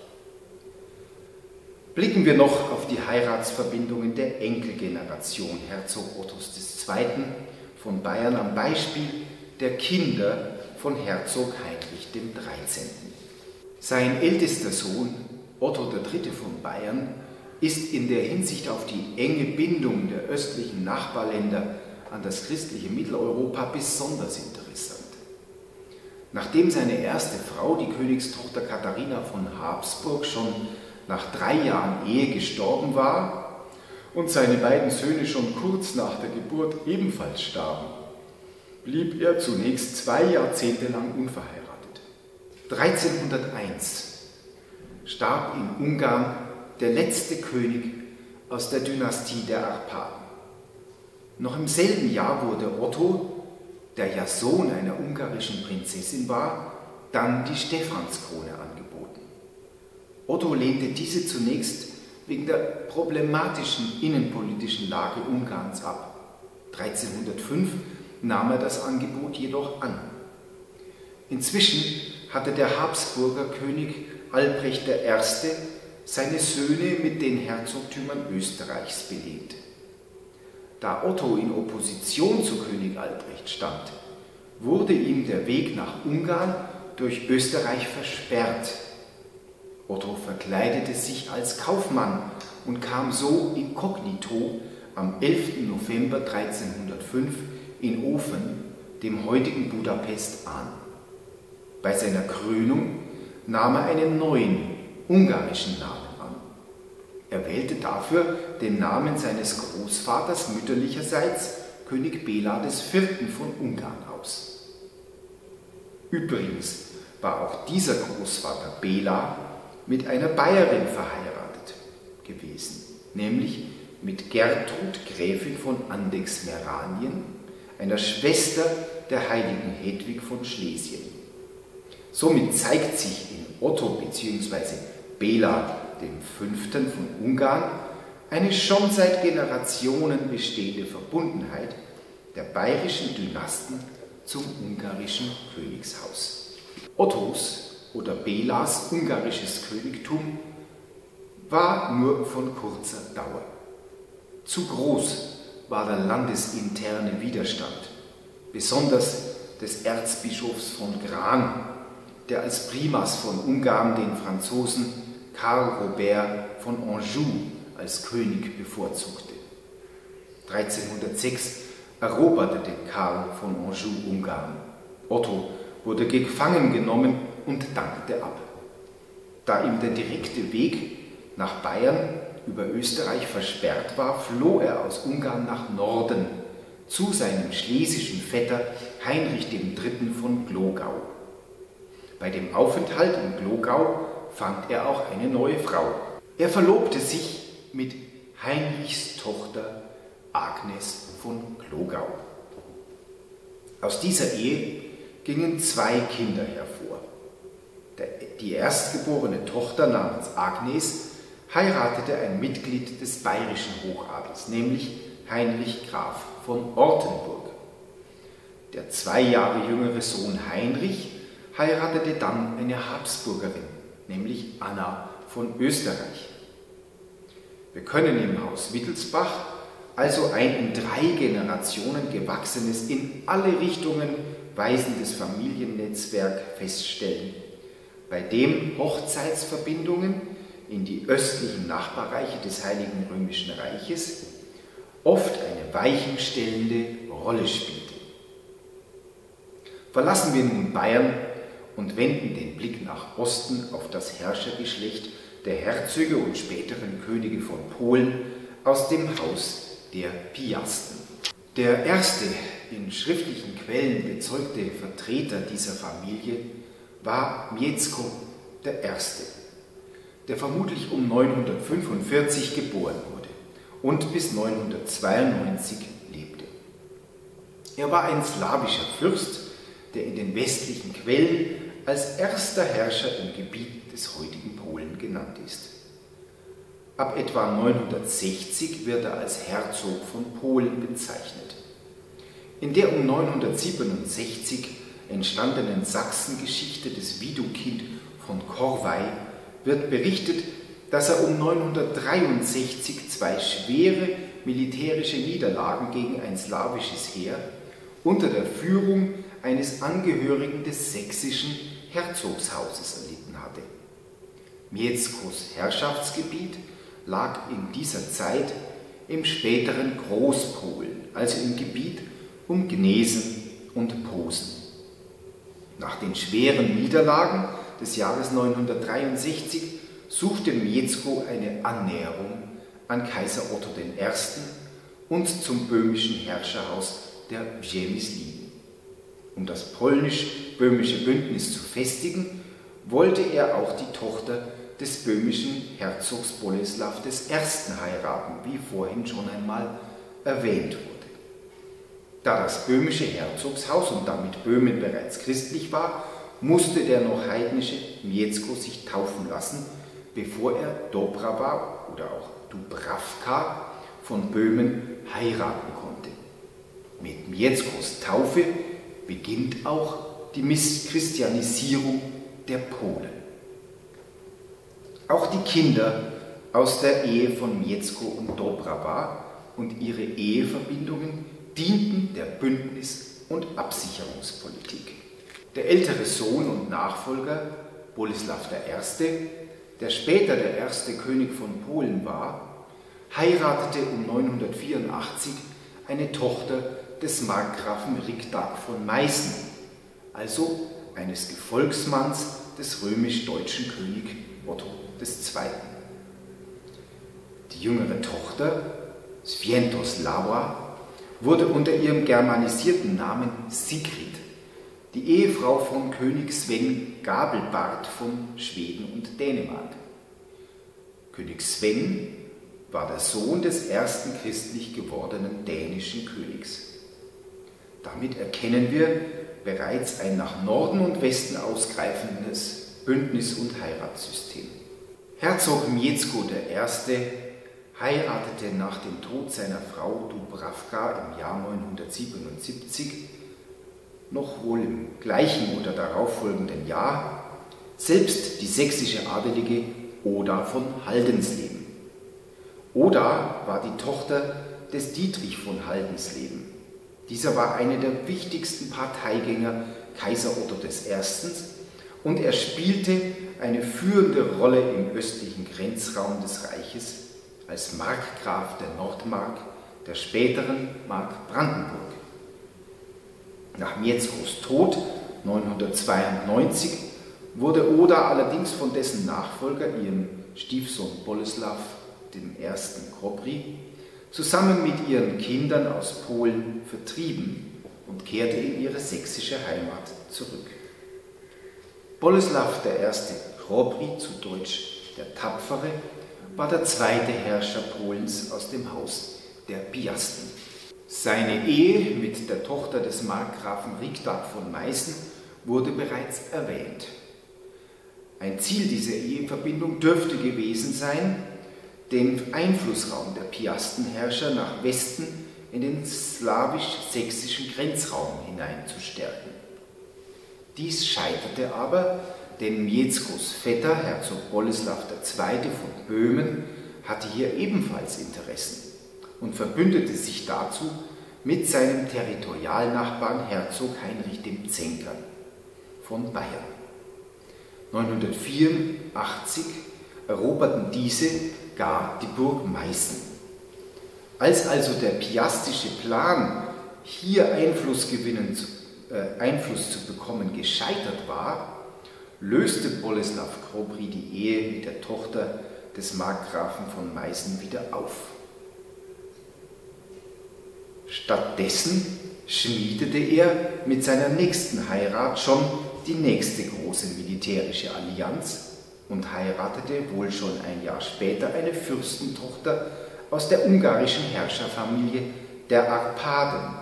[SPEAKER 1] Blicken wir noch auf die Heiratsverbindungen der Enkelgeneration Herzog Ottos II. von Bayern am Beispiel der Kinder von Herzog Heinrich XIII. Sein ältester Sohn, Otto III. von Bayern, ist in der Hinsicht auf die enge Bindung der östlichen Nachbarländer an das christliche Mitteleuropa besonders interessant. Nachdem seine erste Frau, die Königstochter Katharina von Habsburg, schon nach drei Jahren Ehe gestorben war und seine beiden Söhne schon kurz nach der Geburt ebenfalls starben, blieb er zunächst zwei Jahrzehnte lang unverheiratet. 1301 starb in Ungarn der letzte König aus der Dynastie der Arpaden. Noch im selben Jahr wurde Otto, der ja Sohn einer ungarischen Prinzessin war, dann die Stephanskrone angeboten. Otto lehnte diese zunächst wegen der problematischen innenpolitischen Lage Ungarns ab. 1305 nahm er das Angebot jedoch an. Inzwischen hatte der Habsburger König Albrecht I. seine Söhne mit den Herzogtümern Österreichs belegt. Da Otto in Opposition zu König Albrecht stand, wurde ihm der Weg nach Ungarn durch Österreich versperrt. Otto verkleidete sich als Kaufmann und kam so inkognito am 11. November 1305 in Ofen, dem heutigen Budapest, an. Bei seiner Krönung nahm er einen neuen, ungarischen Namen an. Er wählte dafür den Namen seines Großvaters mütterlicherseits, König Bela IV. von Ungarn, aus. Übrigens war auch dieser Großvater Bela mit einer Bayerin verheiratet gewesen, nämlich mit Gertrud Gräfin von Andex-Meranien, einer Schwester der heiligen Hedwig von Schlesien. Somit zeigt sich in Otto bzw. Bela V. von Ungarn eine schon seit Generationen bestehende Verbundenheit der bayerischen Dynasten zum ungarischen Königshaus. Ottos oder Belas ungarisches Königtum war nur von kurzer Dauer. Zu groß war der landesinterne Widerstand, besonders des Erzbischofs von Gran, der als Primas von Ungarn den Franzosen Karl Robert von Anjou als König bevorzugte. 1306 eroberte Karl von Anjou Ungarn. Otto wurde gefangen genommen und dankte ab. Da ihm der direkte Weg nach Bayern über Österreich versperrt war, floh er aus Ungarn nach Norden zu seinem schlesischen Vetter Heinrich III. von Glogau. Bei dem Aufenthalt in Glogau fand er auch eine neue Frau. Er verlobte sich mit Heinrichs Tochter Agnes von Glogau. Aus dieser Ehe gingen zwei Kinder hervor. Die erstgeborene Tochter namens Agnes heiratete ein Mitglied des bayerischen Hochadels, nämlich Heinrich Graf von Ortenburg. Der zwei Jahre jüngere Sohn Heinrich heiratete dann eine Habsburgerin, nämlich Anna von Österreich. Wir können im Haus Wittelsbach also ein in drei Generationen gewachsenes, in alle Richtungen weisendes Familiennetzwerk feststellen, bei dem Hochzeitsverbindungen in die östlichen Nachbarreiche des Heiligen Römischen Reiches oft eine weichenstellende Rolle spielte. Verlassen wir nun Bayern und wenden den Blick nach Osten auf das Herrschergeschlecht der Herzöge und späteren Könige von Polen aus dem Haus der Piasten. Der erste in schriftlichen Quellen bezeugte Vertreter dieser Familie war Mieszko I., der vermutlich um 945 geboren wurde und bis 992 lebte. Er war ein slawischer Fürst, der in den westlichen Quellen als erster Herrscher im Gebiet des heutigen Polen genannt ist. Ab etwa 960 wird er als Herzog von Polen bezeichnet. In der um 967 entstandenen Sachsengeschichte des Widukind von Korvei wird berichtet, dass er um 963 zwei schwere militärische Niederlagen gegen ein slawisches Heer unter der Führung eines Angehörigen des sächsischen Herzogshauses erlitten hatte. Mieszkos Herrschaftsgebiet lag in dieser Zeit im späteren Großpolen, also im Gebiet um Gnesen und Posen. Nach den schweren Niederlagen des Jahres 963 suchte Mieszko eine Annäherung an Kaiser Otto I. und zum böhmischen Herrscherhaus der Przemyslin. Um das polnisch-böhmische Bündnis zu festigen, wollte er auch die Tochter des böhmischen Herzogs Boleslaw I. heiraten, wie vorhin schon einmal erwähnt wurde. Da das böhmische Herzogshaus und damit Böhmen bereits christlich war, musste der noch heidnische Mieszko sich taufen lassen, bevor er Dobrava oder auch Dubravka von Böhmen heiraten konnte. Mit Mieszkos Taufe beginnt auch die Misschristianisierung der Polen. Auch die Kinder aus der Ehe von Mieszko und Dobrava und ihre Eheverbindungen dienten der Bündnis- und Absicherungspolitik. Der ältere Sohn und Nachfolger, Boleslaw I., der später der erste König von Polen war, heiratete um 984 eine Tochter des Markgrafen Rigdag von Meißen, also eines Gefolgsmanns des römisch-deutschen König Otto II. Die jüngere Tochter, Svientoslava, wurde unter ihrem germanisierten Namen Sigrid, die Ehefrau von König Sven Gabelbart von Schweden und Dänemark. König Sven war der Sohn des ersten christlich gewordenen dänischen Königs. Damit erkennen wir bereits ein nach Norden und Westen ausgreifendes Bündnis- und Heiratssystem. Herzog Mieszko I. heiratete nach dem Tod seiner Frau Dubravka im Jahr 977, noch wohl im gleichen oder darauffolgenden Jahr, selbst die sächsische Adelige Oda von Haldensleben. Oda war die Tochter des Dietrich von Haldensleben. Dieser war einer der wichtigsten Parteigänger Kaiser Otto I. und er spielte eine führende Rolle im östlichen Grenzraum des Reiches als Markgraf der Nordmark, der späteren Mark Brandenburg. Nach Mieszkos Tod 992 wurde Oda allerdings von dessen Nachfolger, ihrem Stiefsohn Boleslaw I. Kropri, zusammen mit ihren Kindern aus Polen vertrieben und kehrte in ihre sächsische Heimat zurück. Boleslaw I. Chrobry, zu Deutsch der Tapfere, war der zweite Herrscher Polens aus dem Haus der Piasten. Seine Ehe mit der Tochter des Markgrafen Rigdag von Meißen wurde bereits erwähnt. Ein Ziel dieser Eheverbindung dürfte gewesen sein, den Einflussraum der Piastenherrscher nach Westen in den slawisch-sächsischen Grenzraum hineinzustärken. Dies scheiterte aber denn Mieszkos Vetter, Herzog Boleslaw II. von Böhmen, hatte hier ebenfalls Interessen und verbündete sich dazu mit seinem Territorialnachbarn Herzog Heinrich dem Zänkern von Bayern. 984 eroberten diese gar die Burg Meißen. Als also der piastische Plan, hier Einfluss, gewinnen, äh, Einfluss zu bekommen, gescheitert war, löste Boleslaw Krobry die Ehe mit der Tochter des Markgrafen von Meißen wieder auf. Stattdessen schmiedete er mit seiner nächsten Heirat schon die nächste große militärische Allianz und heiratete wohl schon ein Jahr später eine Fürstentochter aus der ungarischen Herrscherfamilie der Arpaden.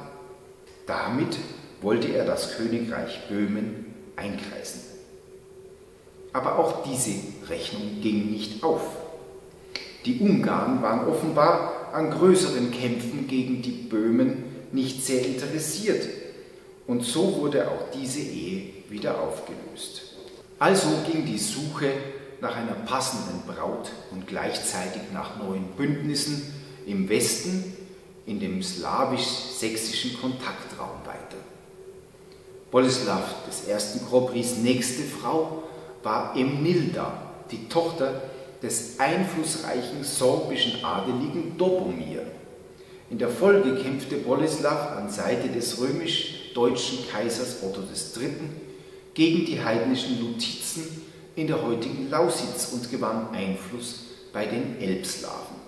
[SPEAKER 1] Damit wollte er das Königreich Böhmen einkreisen. Aber auch diese Rechnung ging nicht auf. Die Ungarn waren offenbar an größeren Kämpfen gegen die Böhmen nicht sehr interessiert und so wurde auch diese Ehe wieder aufgelöst. Also ging die Suche nach einer passenden Braut und gleichzeitig nach neuen Bündnissen im Westen in dem slawisch-sächsischen Kontaktraum weiter. Boleslaw I. Krobris nächste Frau war Emnilda, die Tochter des einflussreichen sorbischen Adeligen Dobomir. In der Folge kämpfte Boleslaw an Seite des römisch-deutschen Kaisers Otto III. gegen die heidnischen Lutizen in der heutigen Lausitz und gewann Einfluss bei den Elbslawen.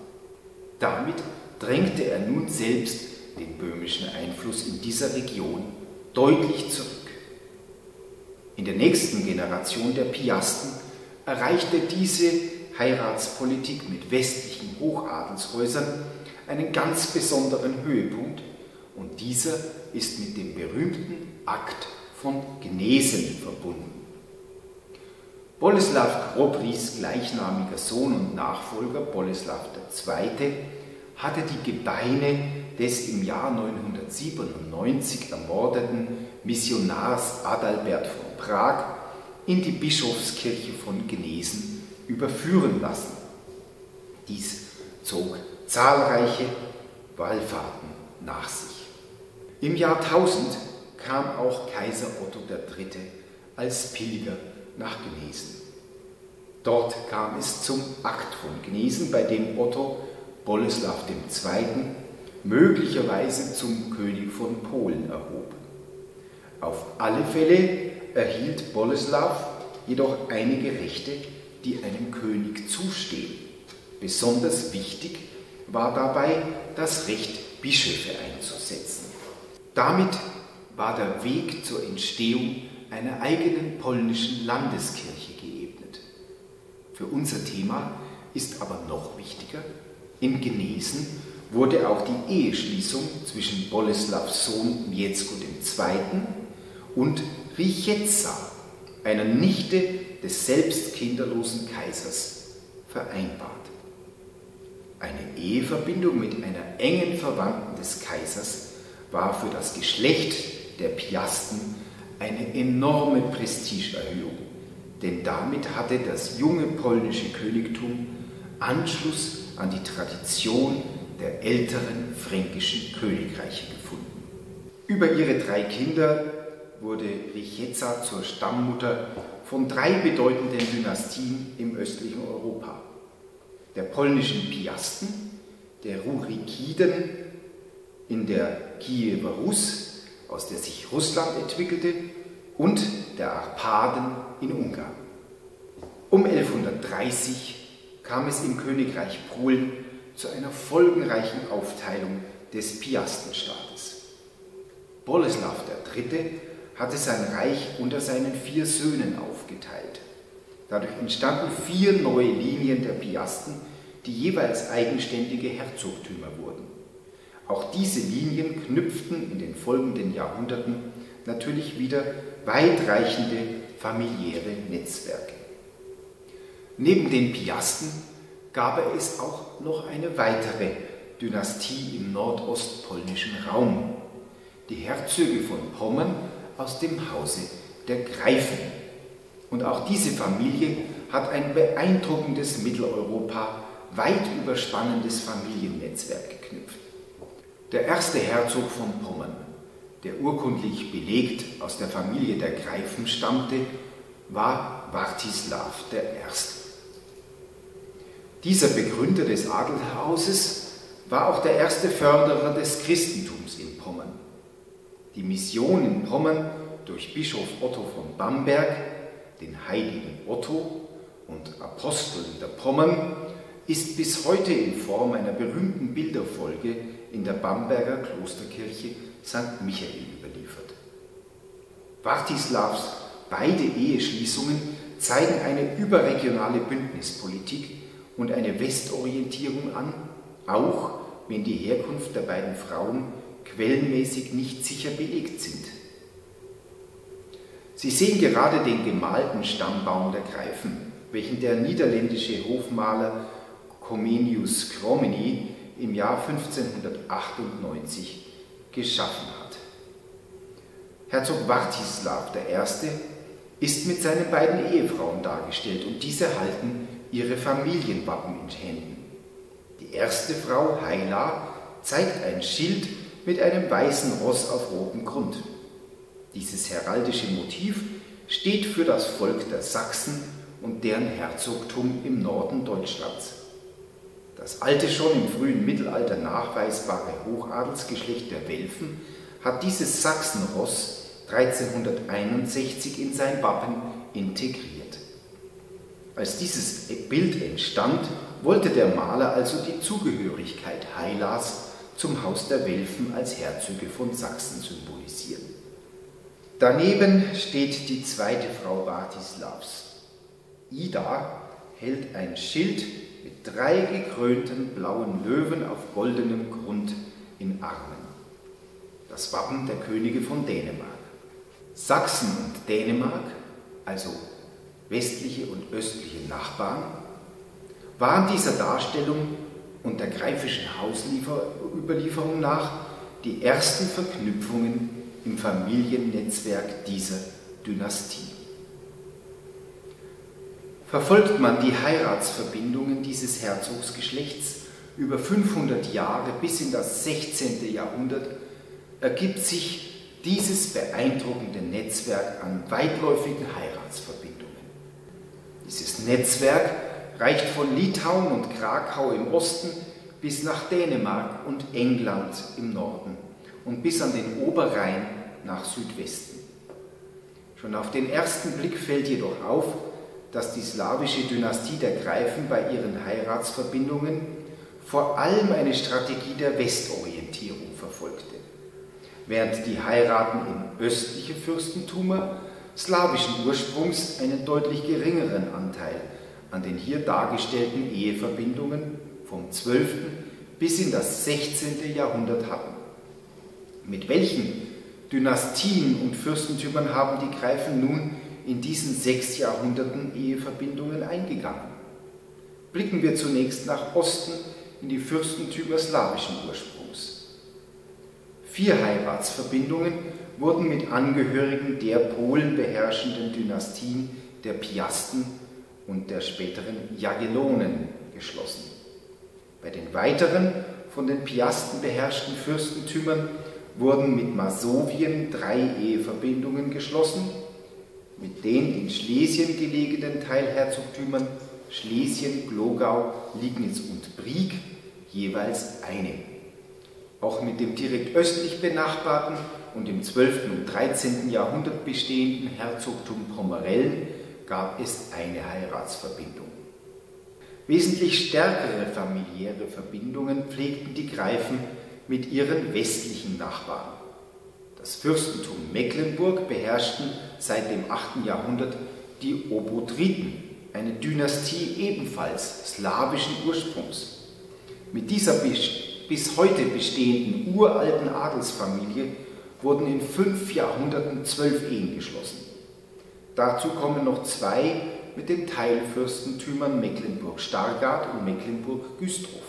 [SPEAKER 1] Damit drängte er nun selbst den böhmischen Einfluss in dieser Region deutlich zurück. In der nächsten Generation der Piasten erreichte diese Heiratspolitik mit westlichen Hochadelshäusern einen ganz besonderen Höhepunkt und dieser ist mit dem berühmten Akt von Gnesen verbunden. Boleslaw Krobris gleichnamiger Sohn und Nachfolger Boleslaw II. hatte die Gebeine des im Jahr 997 ermordeten Missionars Adalbert von Prag in die Bischofskirche von Gnesen überführen lassen. Dies zog zahlreiche Wallfahrten nach sich. Im Jahr 1000 kam auch Kaiser Otto III. als Pilger nach Gnesen. Dort kam es zum Akt von Gnesen, bei dem Otto Boleslaw II. möglicherweise zum König von Polen erhob. Auf alle Fälle erhielt Boleslaw jedoch einige Rechte, die einem König zustehen. Besonders wichtig war dabei das Recht, Bischöfe einzusetzen. Damit war der Weg zur Entstehung einer eigenen polnischen Landeskirche geebnet. Für unser Thema ist aber noch wichtiger, in Genesen wurde auch die Eheschließung zwischen Boleslaws Sohn Mieszko II. und Richetza, einer Nichte des selbst kinderlosen Kaisers, vereinbart. Eine Eheverbindung mit einer engen Verwandten des Kaisers war für das Geschlecht der Piasten eine enorme Prestigeerhöhung, denn damit hatte das junge polnische Königtum Anschluss an die Tradition der älteren fränkischen Königreiche gefunden. Über ihre drei Kinder wurde Richeza zur Stammmutter von drei bedeutenden Dynastien im östlichen Europa. Der polnischen Piasten, der Rurikiden in der Kiewer Rus, aus der sich Russland entwickelte, und der Arpaden in Ungarn. Um 1130 kam es im Königreich Polen zu einer folgenreichen Aufteilung des Piastenstaates. Boleslaw III hatte sein Reich unter seinen vier Söhnen aufgeteilt. Dadurch entstanden vier neue Linien der Piasten, die jeweils eigenständige Herzogtümer wurden. Auch diese Linien knüpften in den folgenden Jahrhunderten natürlich wieder weitreichende familiäre Netzwerke. Neben den Piasten gab es auch noch eine weitere Dynastie im nordostpolnischen Raum. Die Herzöge von Pommern aus dem Hause der Greifen. Und auch diese Familie hat ein beeindruckendes Mitteleuropa weit überspannendes Familiennetzwerk geknüpft. Der erste Herzog von Pommern, der urkundlich belegt aus der Familie der Greifen stammte, war Wartislav I. Dieser Begründer des Adelhauses war auch der erste Förderer des Christentums. Die Mission in Pommern durch Bischof Otto von Bamberg, den heiligen Otto und Apostel der Pommern, ist bis heute in Form einer berühmten Bilderfolge in der Bamberger Klosterkirche St. Michael überliefert. Wartislavs beide Eheschließungen zeigen eine überregionale Bündnispolitik und eine Westorientierung an, auch wenn die Herkunft der beiden Frauen quellenmäßig nicht sicher belegt sind. Sie sehen gerade den gemalten Stammbaum der Greifen, welchen der niederländische Hofmaler Comenius Cromini im Jahr 1598 geschaffen hat. Herzog Wartislav I. ist mit seinen beiden Ehefrauen dargestellt und diese halten ihre Familienwappen in Händen. Die erste Frau, Heila, zeigt ein Schild mit einem weißen Ross auf rotem Grund. Dieses heraldische Motiv steht für das Volk der Sachsen und deren Herzogtum im Norden Deutschlands. Das alte, schon im frühen Mittelalter nachweisbare Hochadelsgeschlecht der Welfen hat dieses Sachsenross 1361 in sein Wappen integriert. Als dieses Bild entstand, wollte der Maler also die Zugehörigkeit Heilas zum Haus der Welfen als Herzöge von Sachsen symbolisieren. Daneben steht die zweite Frau Wartislavs. Ida hält ein Schild mit drei gekrönten blauen Löwen auf goldenem Grund in Armen. Das Wappen der Könige von Dänemark. Sachsen und Dänemark, also westliche und östliche Nachbarn, waren dieser Darstellung und der greifischen Hausüberlieferung nach die ersten Verknüpfungen im Familiennetzwerk dieser Dynastie. Verfolgt man die Heiratsverbindungen dieses Herzogsgeschlechts über 500 Jahre bis in das 16. Jahrhundert, ergibt sich dieses beeindruckende Netzwerk an weitläufigen Heiratsverbindungen. Dieses Netzwerk reicht von Litauen und Krakau im Osten bis nach Dänemark und England im Norden und bis an den Oberrhein nach Südwesten. Schon auf den ersten Blick fällt jedoch auf, dass die slawische Dynastie der Greifen bei ihren Heiratsverbindungen vor allem eine Strategie der Westorientierung verfolgte, während die Heiraten in östliche Fürstentumer slawischen Ursprungs einen deutlich geringeren Anteil an den hier dargestellten Eheverbindungen vom 12. bis in das 16. Jahrhundert hatten. Mit welchen Dynastien und Fürstentümern haben die Greifen nun in diesen sechs Jahrhunderten Eheverbindungen eingegangen. Blicken wir zunächst nach Osten in die Fürstentümer slawischen Ursprungs. Vier Heiratsverbindungen wurden mit Angehörigen der Polen beherrschenden Dynastien der Piasten und der späteren Jagellonen geschlossen. Bei den weiteren von den Piasten beherrschten Fürstentümern wurden mit Masowien drei Eheverbindungen geschlossen mit den in Schlesien gelegenen Teilherzogtümern Schlesien, Glogau, Liegnitz und Brieg jeweils eine. Auch mit dem direkt östlich benachbarten und im 12. und 13. Jahrhundert bestehenden Herzogtum Pomerellen gab es eine Heiratsverbindung. Wesentlich stärkere familiäre Verbindungen pflegten die Greifen mit ihren westlichen Nachbarn. Das Fürstentum Mecklenburg beherrschten seit dem 8. Jahrhundert die Obotriten, eine Dynastie ebenfalls slawischen Ursprungs. Mit dieser bis heute bestehenden uralten Adelsfamilie wurden in fünf Jahrhunderten zwölf Ehen geschlossen. Dazu kommen noch zwei mit den Teilfürstentümern Mecklenburg-Stargard und Mecklenburg-Güstrow.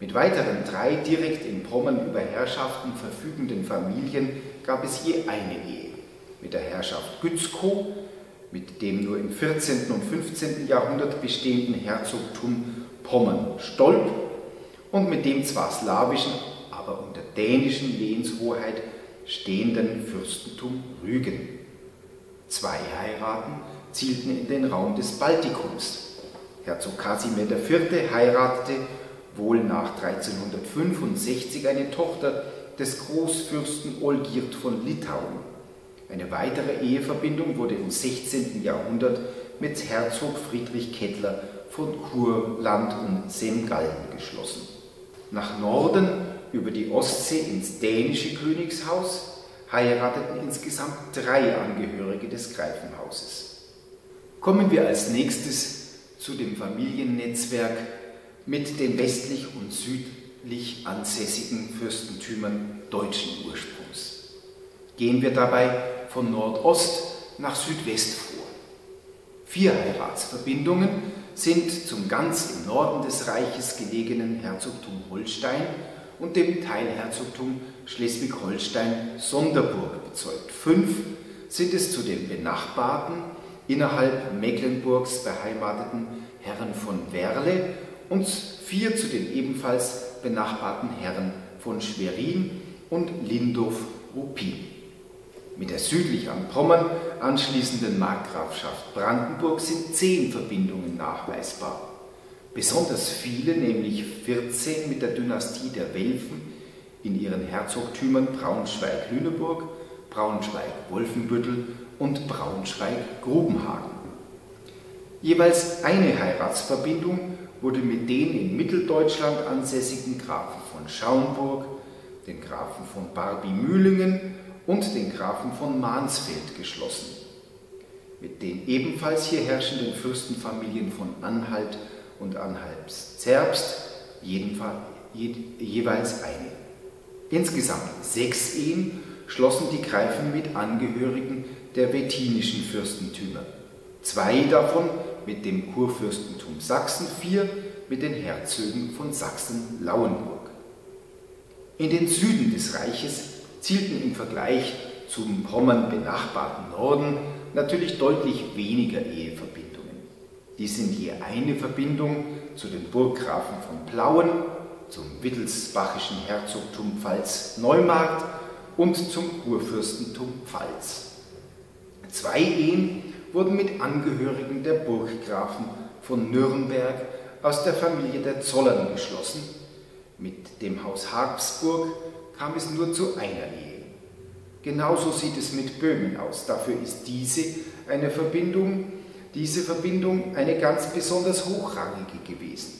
[SPEAKER 1] Mit weiteren drei direkt in Pommern über Herrschaften verfügenden Familien gab es je eine Ehe. Mit der Herrschaft Gützkow mit dem nur im 14. und 15. Jahrhundert bestehenden Herzogtum Pommern-Stolp und mit dem zwar slawischen, aber unter dänischen Lehenshoheit stehenden Fürstentum Rügen. Zwei Heiraten zielten in den Raum des Baltikums. Herzog Kasimir IV. heiratete wohl nach 1365 eine Tochter des Großfürsten Olgierd von Litauen. Eine weitere Eheverbindung wurde im 16. Jahrhundert mit Herzog Friedrich Kettler von Kurland und Semgallen geschlossen. Nach Norden über die Ostsee ins dänische Königshaus heirateten insgesamt drei Angehörige des Greifenhauses. Kommen wir als nächstes zu dem Familiennetzwerk mit den westlich und südlich ansässigen Fürstentümern deutschen Ursprungs. Gehen wir dabei von Nordost nach Südwest vor. Vier Heiratsverbindungen sind zum ganz im Norden des Reiches gelegenen Herzogtum Holstein und dem Teilherzogtum Schleswig-Holstein-Sonderburg bezeugt. Fünf sind es zu den benachbarten, innerhalb Mecklenburgs beheimateten Herren von Werle und vier zu den ebenfalls benachbarten Herren von Schwerin und Lindorf-Ruppin. Mit der südlich an Pommern anschließenden Markgrafschaft Brandenburg sind zehn Verbindungen nachweisbar. Besonders viele, nämlich 14 mit der Dynastie der Welfen in ihren Herzogtümern Braunschweig-Lüneburg, Braunschweig-Wolfenbüttel und Braunschweig-Grubenhagen. Jeweils eine Heiratsverbindung wurde mit den in Mitteldeutschland ansässigen Grafen von Schaumburg, den Grafen von Barbie-Mühlingen und den Grafen von Mansfeld geschlossen. Mit den ebenfalls hier herrschenden Fürstenfamilien von Anhalt und Anhalt-Zerbst jeweils eine. Insgesamt sechs Ehen schlossen die Greifen mit Angehörigen der wettinischen Fürstentümer. Zwei davon mit dem Kurfürstentum Sachsen, vier mit den Herzögen von Sachsen-Lauenburg. In den Süden des Reiches zielten im Vergleich zum Pommern benachbarten Norden natürlich deutlich weniger Eheverbindungen. Dies sind je eine Verbindung zu den Burggrafen von Plauen, zum wittelsbachischen Herzogtum Pfalz-Neumarkt und zum Kurfürstentum Pfalz. Zwei Ehen wurden mit Angehörigen der Burggrafen von Nürnberg aus der Familie der Zollern geschlossen. Mit dem Haus Habsburg kam es nur zu einer Ehe. Genauso sieht es mit Böhmen aus. Dafür ist diese eine Verbindung, diese Verbindung eine ganz besonders hochrangige gewesen.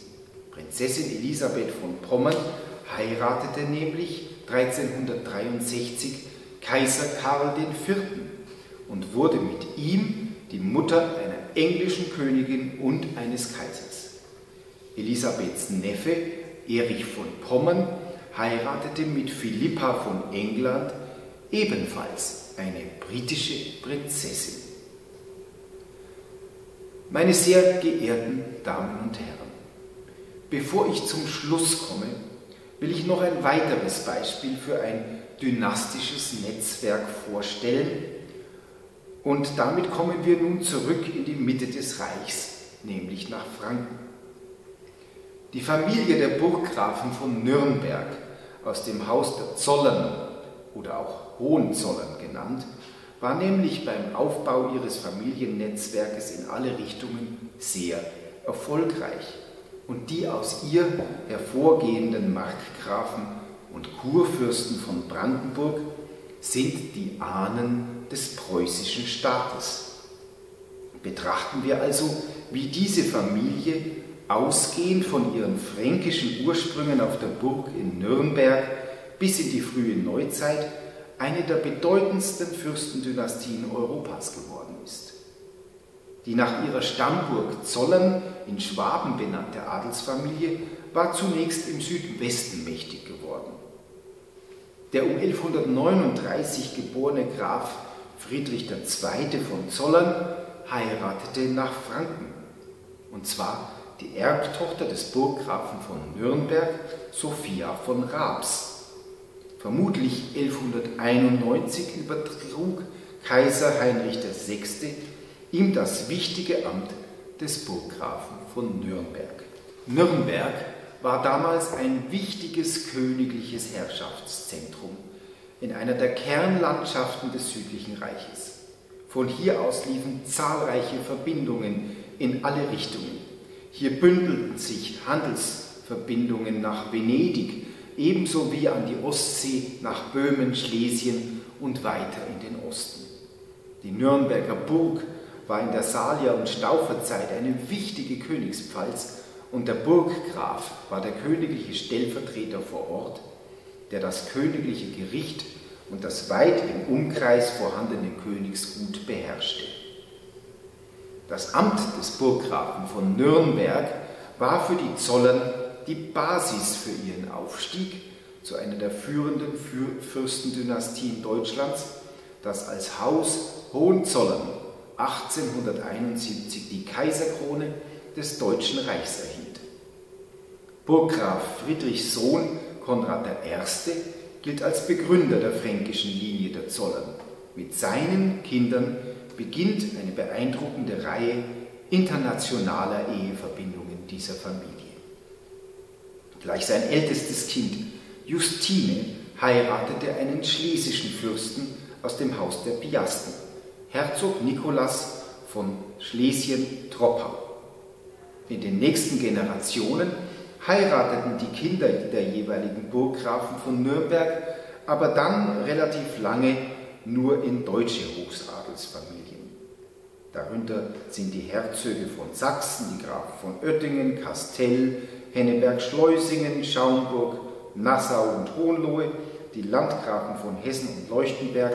[SPEAKER 1] Prinzessin Elisabeth von Pommern heiratete nämlich 1363 Kaiser Karl IV. und wurde mit ihm die Mutter einer englischen Königin und eines Kaisers. Elisabeths Neffe Erich von Pommern heiratete mit Philippa von England ebenfalls eine britische Prinzessin. Meine sehr geehrten Damen und Herren, bevor ich zum Schluss komme, will ich noch ein weiteres Beispiel für ein dynastisches Netzwerk vorstellen, und damit kommen wir nun zurück in die Mitte des Reichs, nämlich nach Franken. Die Familie der Burggrafen von Nürnberg aus dem Haus der Zollern oder auch Hohenzollern genannt, war nämlich beim Aufbau ihres Familiennetzwerkes in alle Richtungen sehr erfolgreich. Und die aus ihr hervorgehenden Markgrafen und Kurfürsten von Brandenburg sind die Ahnen des preußischen Staates. Betrachten wir also, wie diese Familie, ausgehend von ihren fränkischen Ursprüngen auf der Burg in Nürnberg bis in die frühe Neuzeit, eine der bedeutendsten Fürstendynastien Europas geworden. Die nach ihrer Stammburg Zollern in Schwaben benannte Adelsfamilie war zunächst im Südwesten mächtig geworden. Der um 1139 geborene Graf Friedrich II. von Zollern heiratete nach Franken, und zwar die Erbtochter des Burggrafen von Nürnberg, Sophia von Raabs. Vermutlich 1191 übertrug Kaiser Heinrich VI. Ihm das wichtige Amt des Burggrafen von Nürnberg. Nürnberg war damals ein wichtiges königliches Herrschaftszentrum in einer der Kernlandschaften des südlichen Reiches. Von hier aus liefen zahlreiche Verbindungen in alle Richtungen. Hier bündelten sich Handelsverbindungen nach Venedig, ebenso wie an die Ostsee nach Böhmen, Schlesien und weiter in den Osten. Die Nürnberger Burg war in der Salier- und Stauferzeit eine wichtige Königspfalz und der Burggraf war der königliche Stellvertreter vor Ort, der das königliche Gericht und das weit im Umkreis vorhandene Königsgut beherrschte. Das Amt des Burggrafen von Nürnberg war für die Zollern die Basis für ihren Aufstieg zu einer der führenden Fürstendynastien Deutschlands, das als Haus Hohenzollern 1871 die Kaiserkrone des Deutschen Reichs erhielt. Burggraf Friedrichs Sohn Konrad I. gilt als Begründer der fränkischen Linie der Zollern. Mit seinen Kindern beginnt eine beeindruckende Reihe internationaler Eheverbindungen dieser Familie. Gleich sein ältestes Kind, Justine, heiratete einen schlesischen Fürsten aus dem Haus der Piasten, Herzog Nikolaus von Schlesien-Troppau. In den nächsten Generationen heirateten die Kinder der jeweiligen Burggrafen von Nürnberg aber dann relativ lange nur in deutsche Hochadelsfamilien. Darunter sind die Herzöge von Sachsen, die Grafen von Oettingen, Kastell, Henneberg-Schleusingen, Schaumburg, Nassau und Hohenlohe, die Landgrafen von Hessen und Leuchtenberg,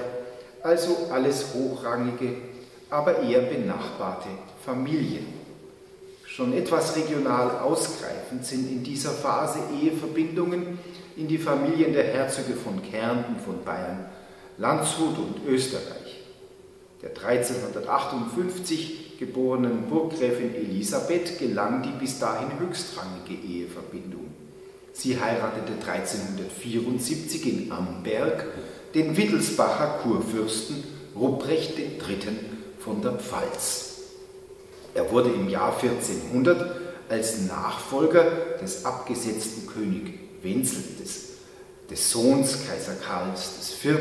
[SPEAKER 1] also alles hochrangige, aber eher benachbarte Familien. Schon etwas regional ausgreifend sind in dieser Phase Eheverbindungen in die Familien der Herzöge von Kärnten, von Bayern, Landshut und Österreich. Der 1358 geborenen Burggräfin Elisabeth gelang die bis dahin höchstrangige Eheverbindung. Sie heiratete 1374 in Amberg den Wittelsbacher Kurfürsten Ruprecht III. von der Pfalz. Er wurde im Jahr 1400 als Nachfolger des abgesetzten König Wenzel, des, des Sohns Kaiser Karls IV.,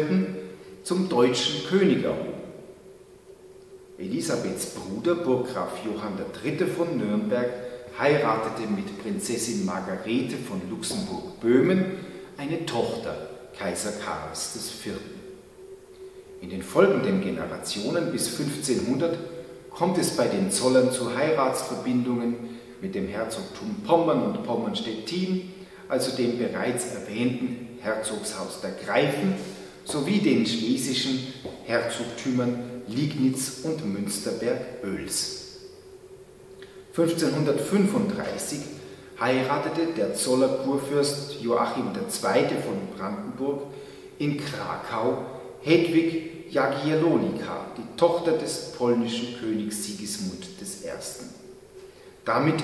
[SPEAKER 1] zum deutschen König erhoben. Elisabeths Bruder, Burggraf Johann III. von Nürnberg, heiratete mit Prinzessin Margarete von Luxemburg-Böhmen eine Tochter Kaiser Karls IV. In den folgenden Generationen bis 1500 kommt es bei den Zollern zu Heiratsverbindungen mit dem Herzogtum Pommern und Pommern-Stettin, also dem bereits erwähnten Herzogshaus der Greifen, sowie den schlesischen Herzogtümern Liegnitz und Münsterberg-Oels. 1535 heiratete der Zoller Kurfürst Joachim II. von Brandenburg in Krakau Hedwig Jagiellonika, die Tochter des polnischen Königs Sigismund I. Damit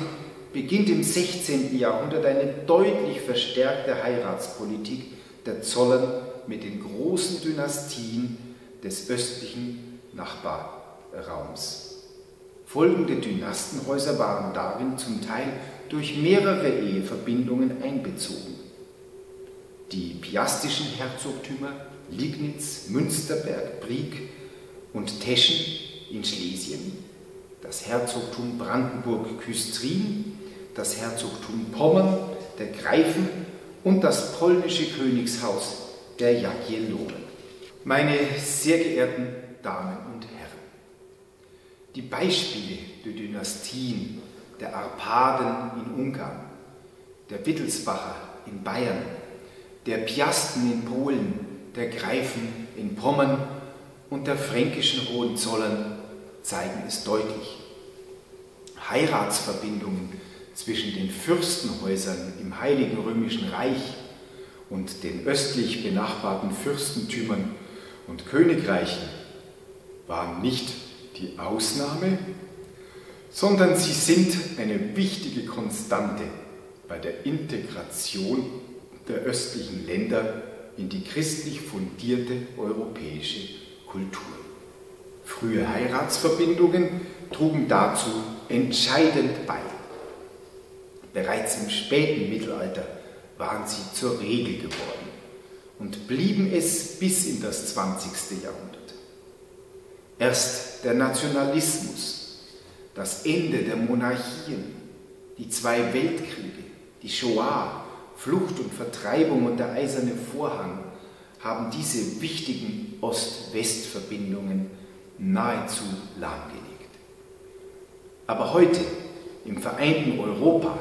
[SPEAKER 1] beginnt im 16. Jahrhundert eine deutlich verstärkte Heiratspolitik der Zollern mit den großen Dynastien des östlichen Nachbarraums. Folgende Dynastenhäuser waren darin zum Teil durch mehrere Eheverbindungen einbezogen. Die piastischen Herzogtümer Liegnitz, Münsterberg, Brieg und Teschen in Schlesien, das Herzogtum Brandenburg-Küstrin, das Herzogtum Pommern, der Greifen und das polnische Königshaus der Jagiellonen. Meine sehr geehrten Damen und Herren, die Beispiele der Dynastien, der Arpaden in Ungarn, der Wittelsbacher in Bayern, der Piasten in Polen, der Greifen in Pommern und der fränkischen Hohenzollern zeigen es deutlich. Heiratsverbindungen zwischen den Fürstenhäusern im Heiligen Römischen Reich und den östlich benachbarten Fürstentümern und Königreichen waren nicht die Ausnahme, sondern sie sind eine wichtige Konstante bei der Integration der östlichen Länder in die christlich fundierte europäische Kultur. Frühe Heiratsverbindungen trugen dazu entscheidend bei. Bereits im späten Mittelalter waren sie zur Regel geworden und blieben es bis in das 20. Jahrhundert. Erst der Nationalismus, das Ende der Monarchien, die zwei Weltkriege, die Shoah, Flucht und Vertreibung und der eiserne Vorhang haben diese wichtigen Ost-West-Verbindungen nahezu lahmgelegt. Aber heute, im vereinten Europa,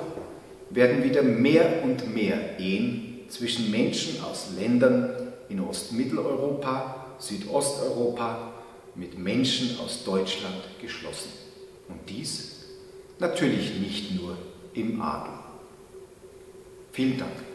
[SPEAKER 1] werden wieder mehr und mehr Ehen zwischen Menschen aus Ländern in Ostmitteleuropa, Südosteuropa mit Menschen aus Deutschland geschlossen. Und dies natürlich nicht nur im Adel. Vielen Dank.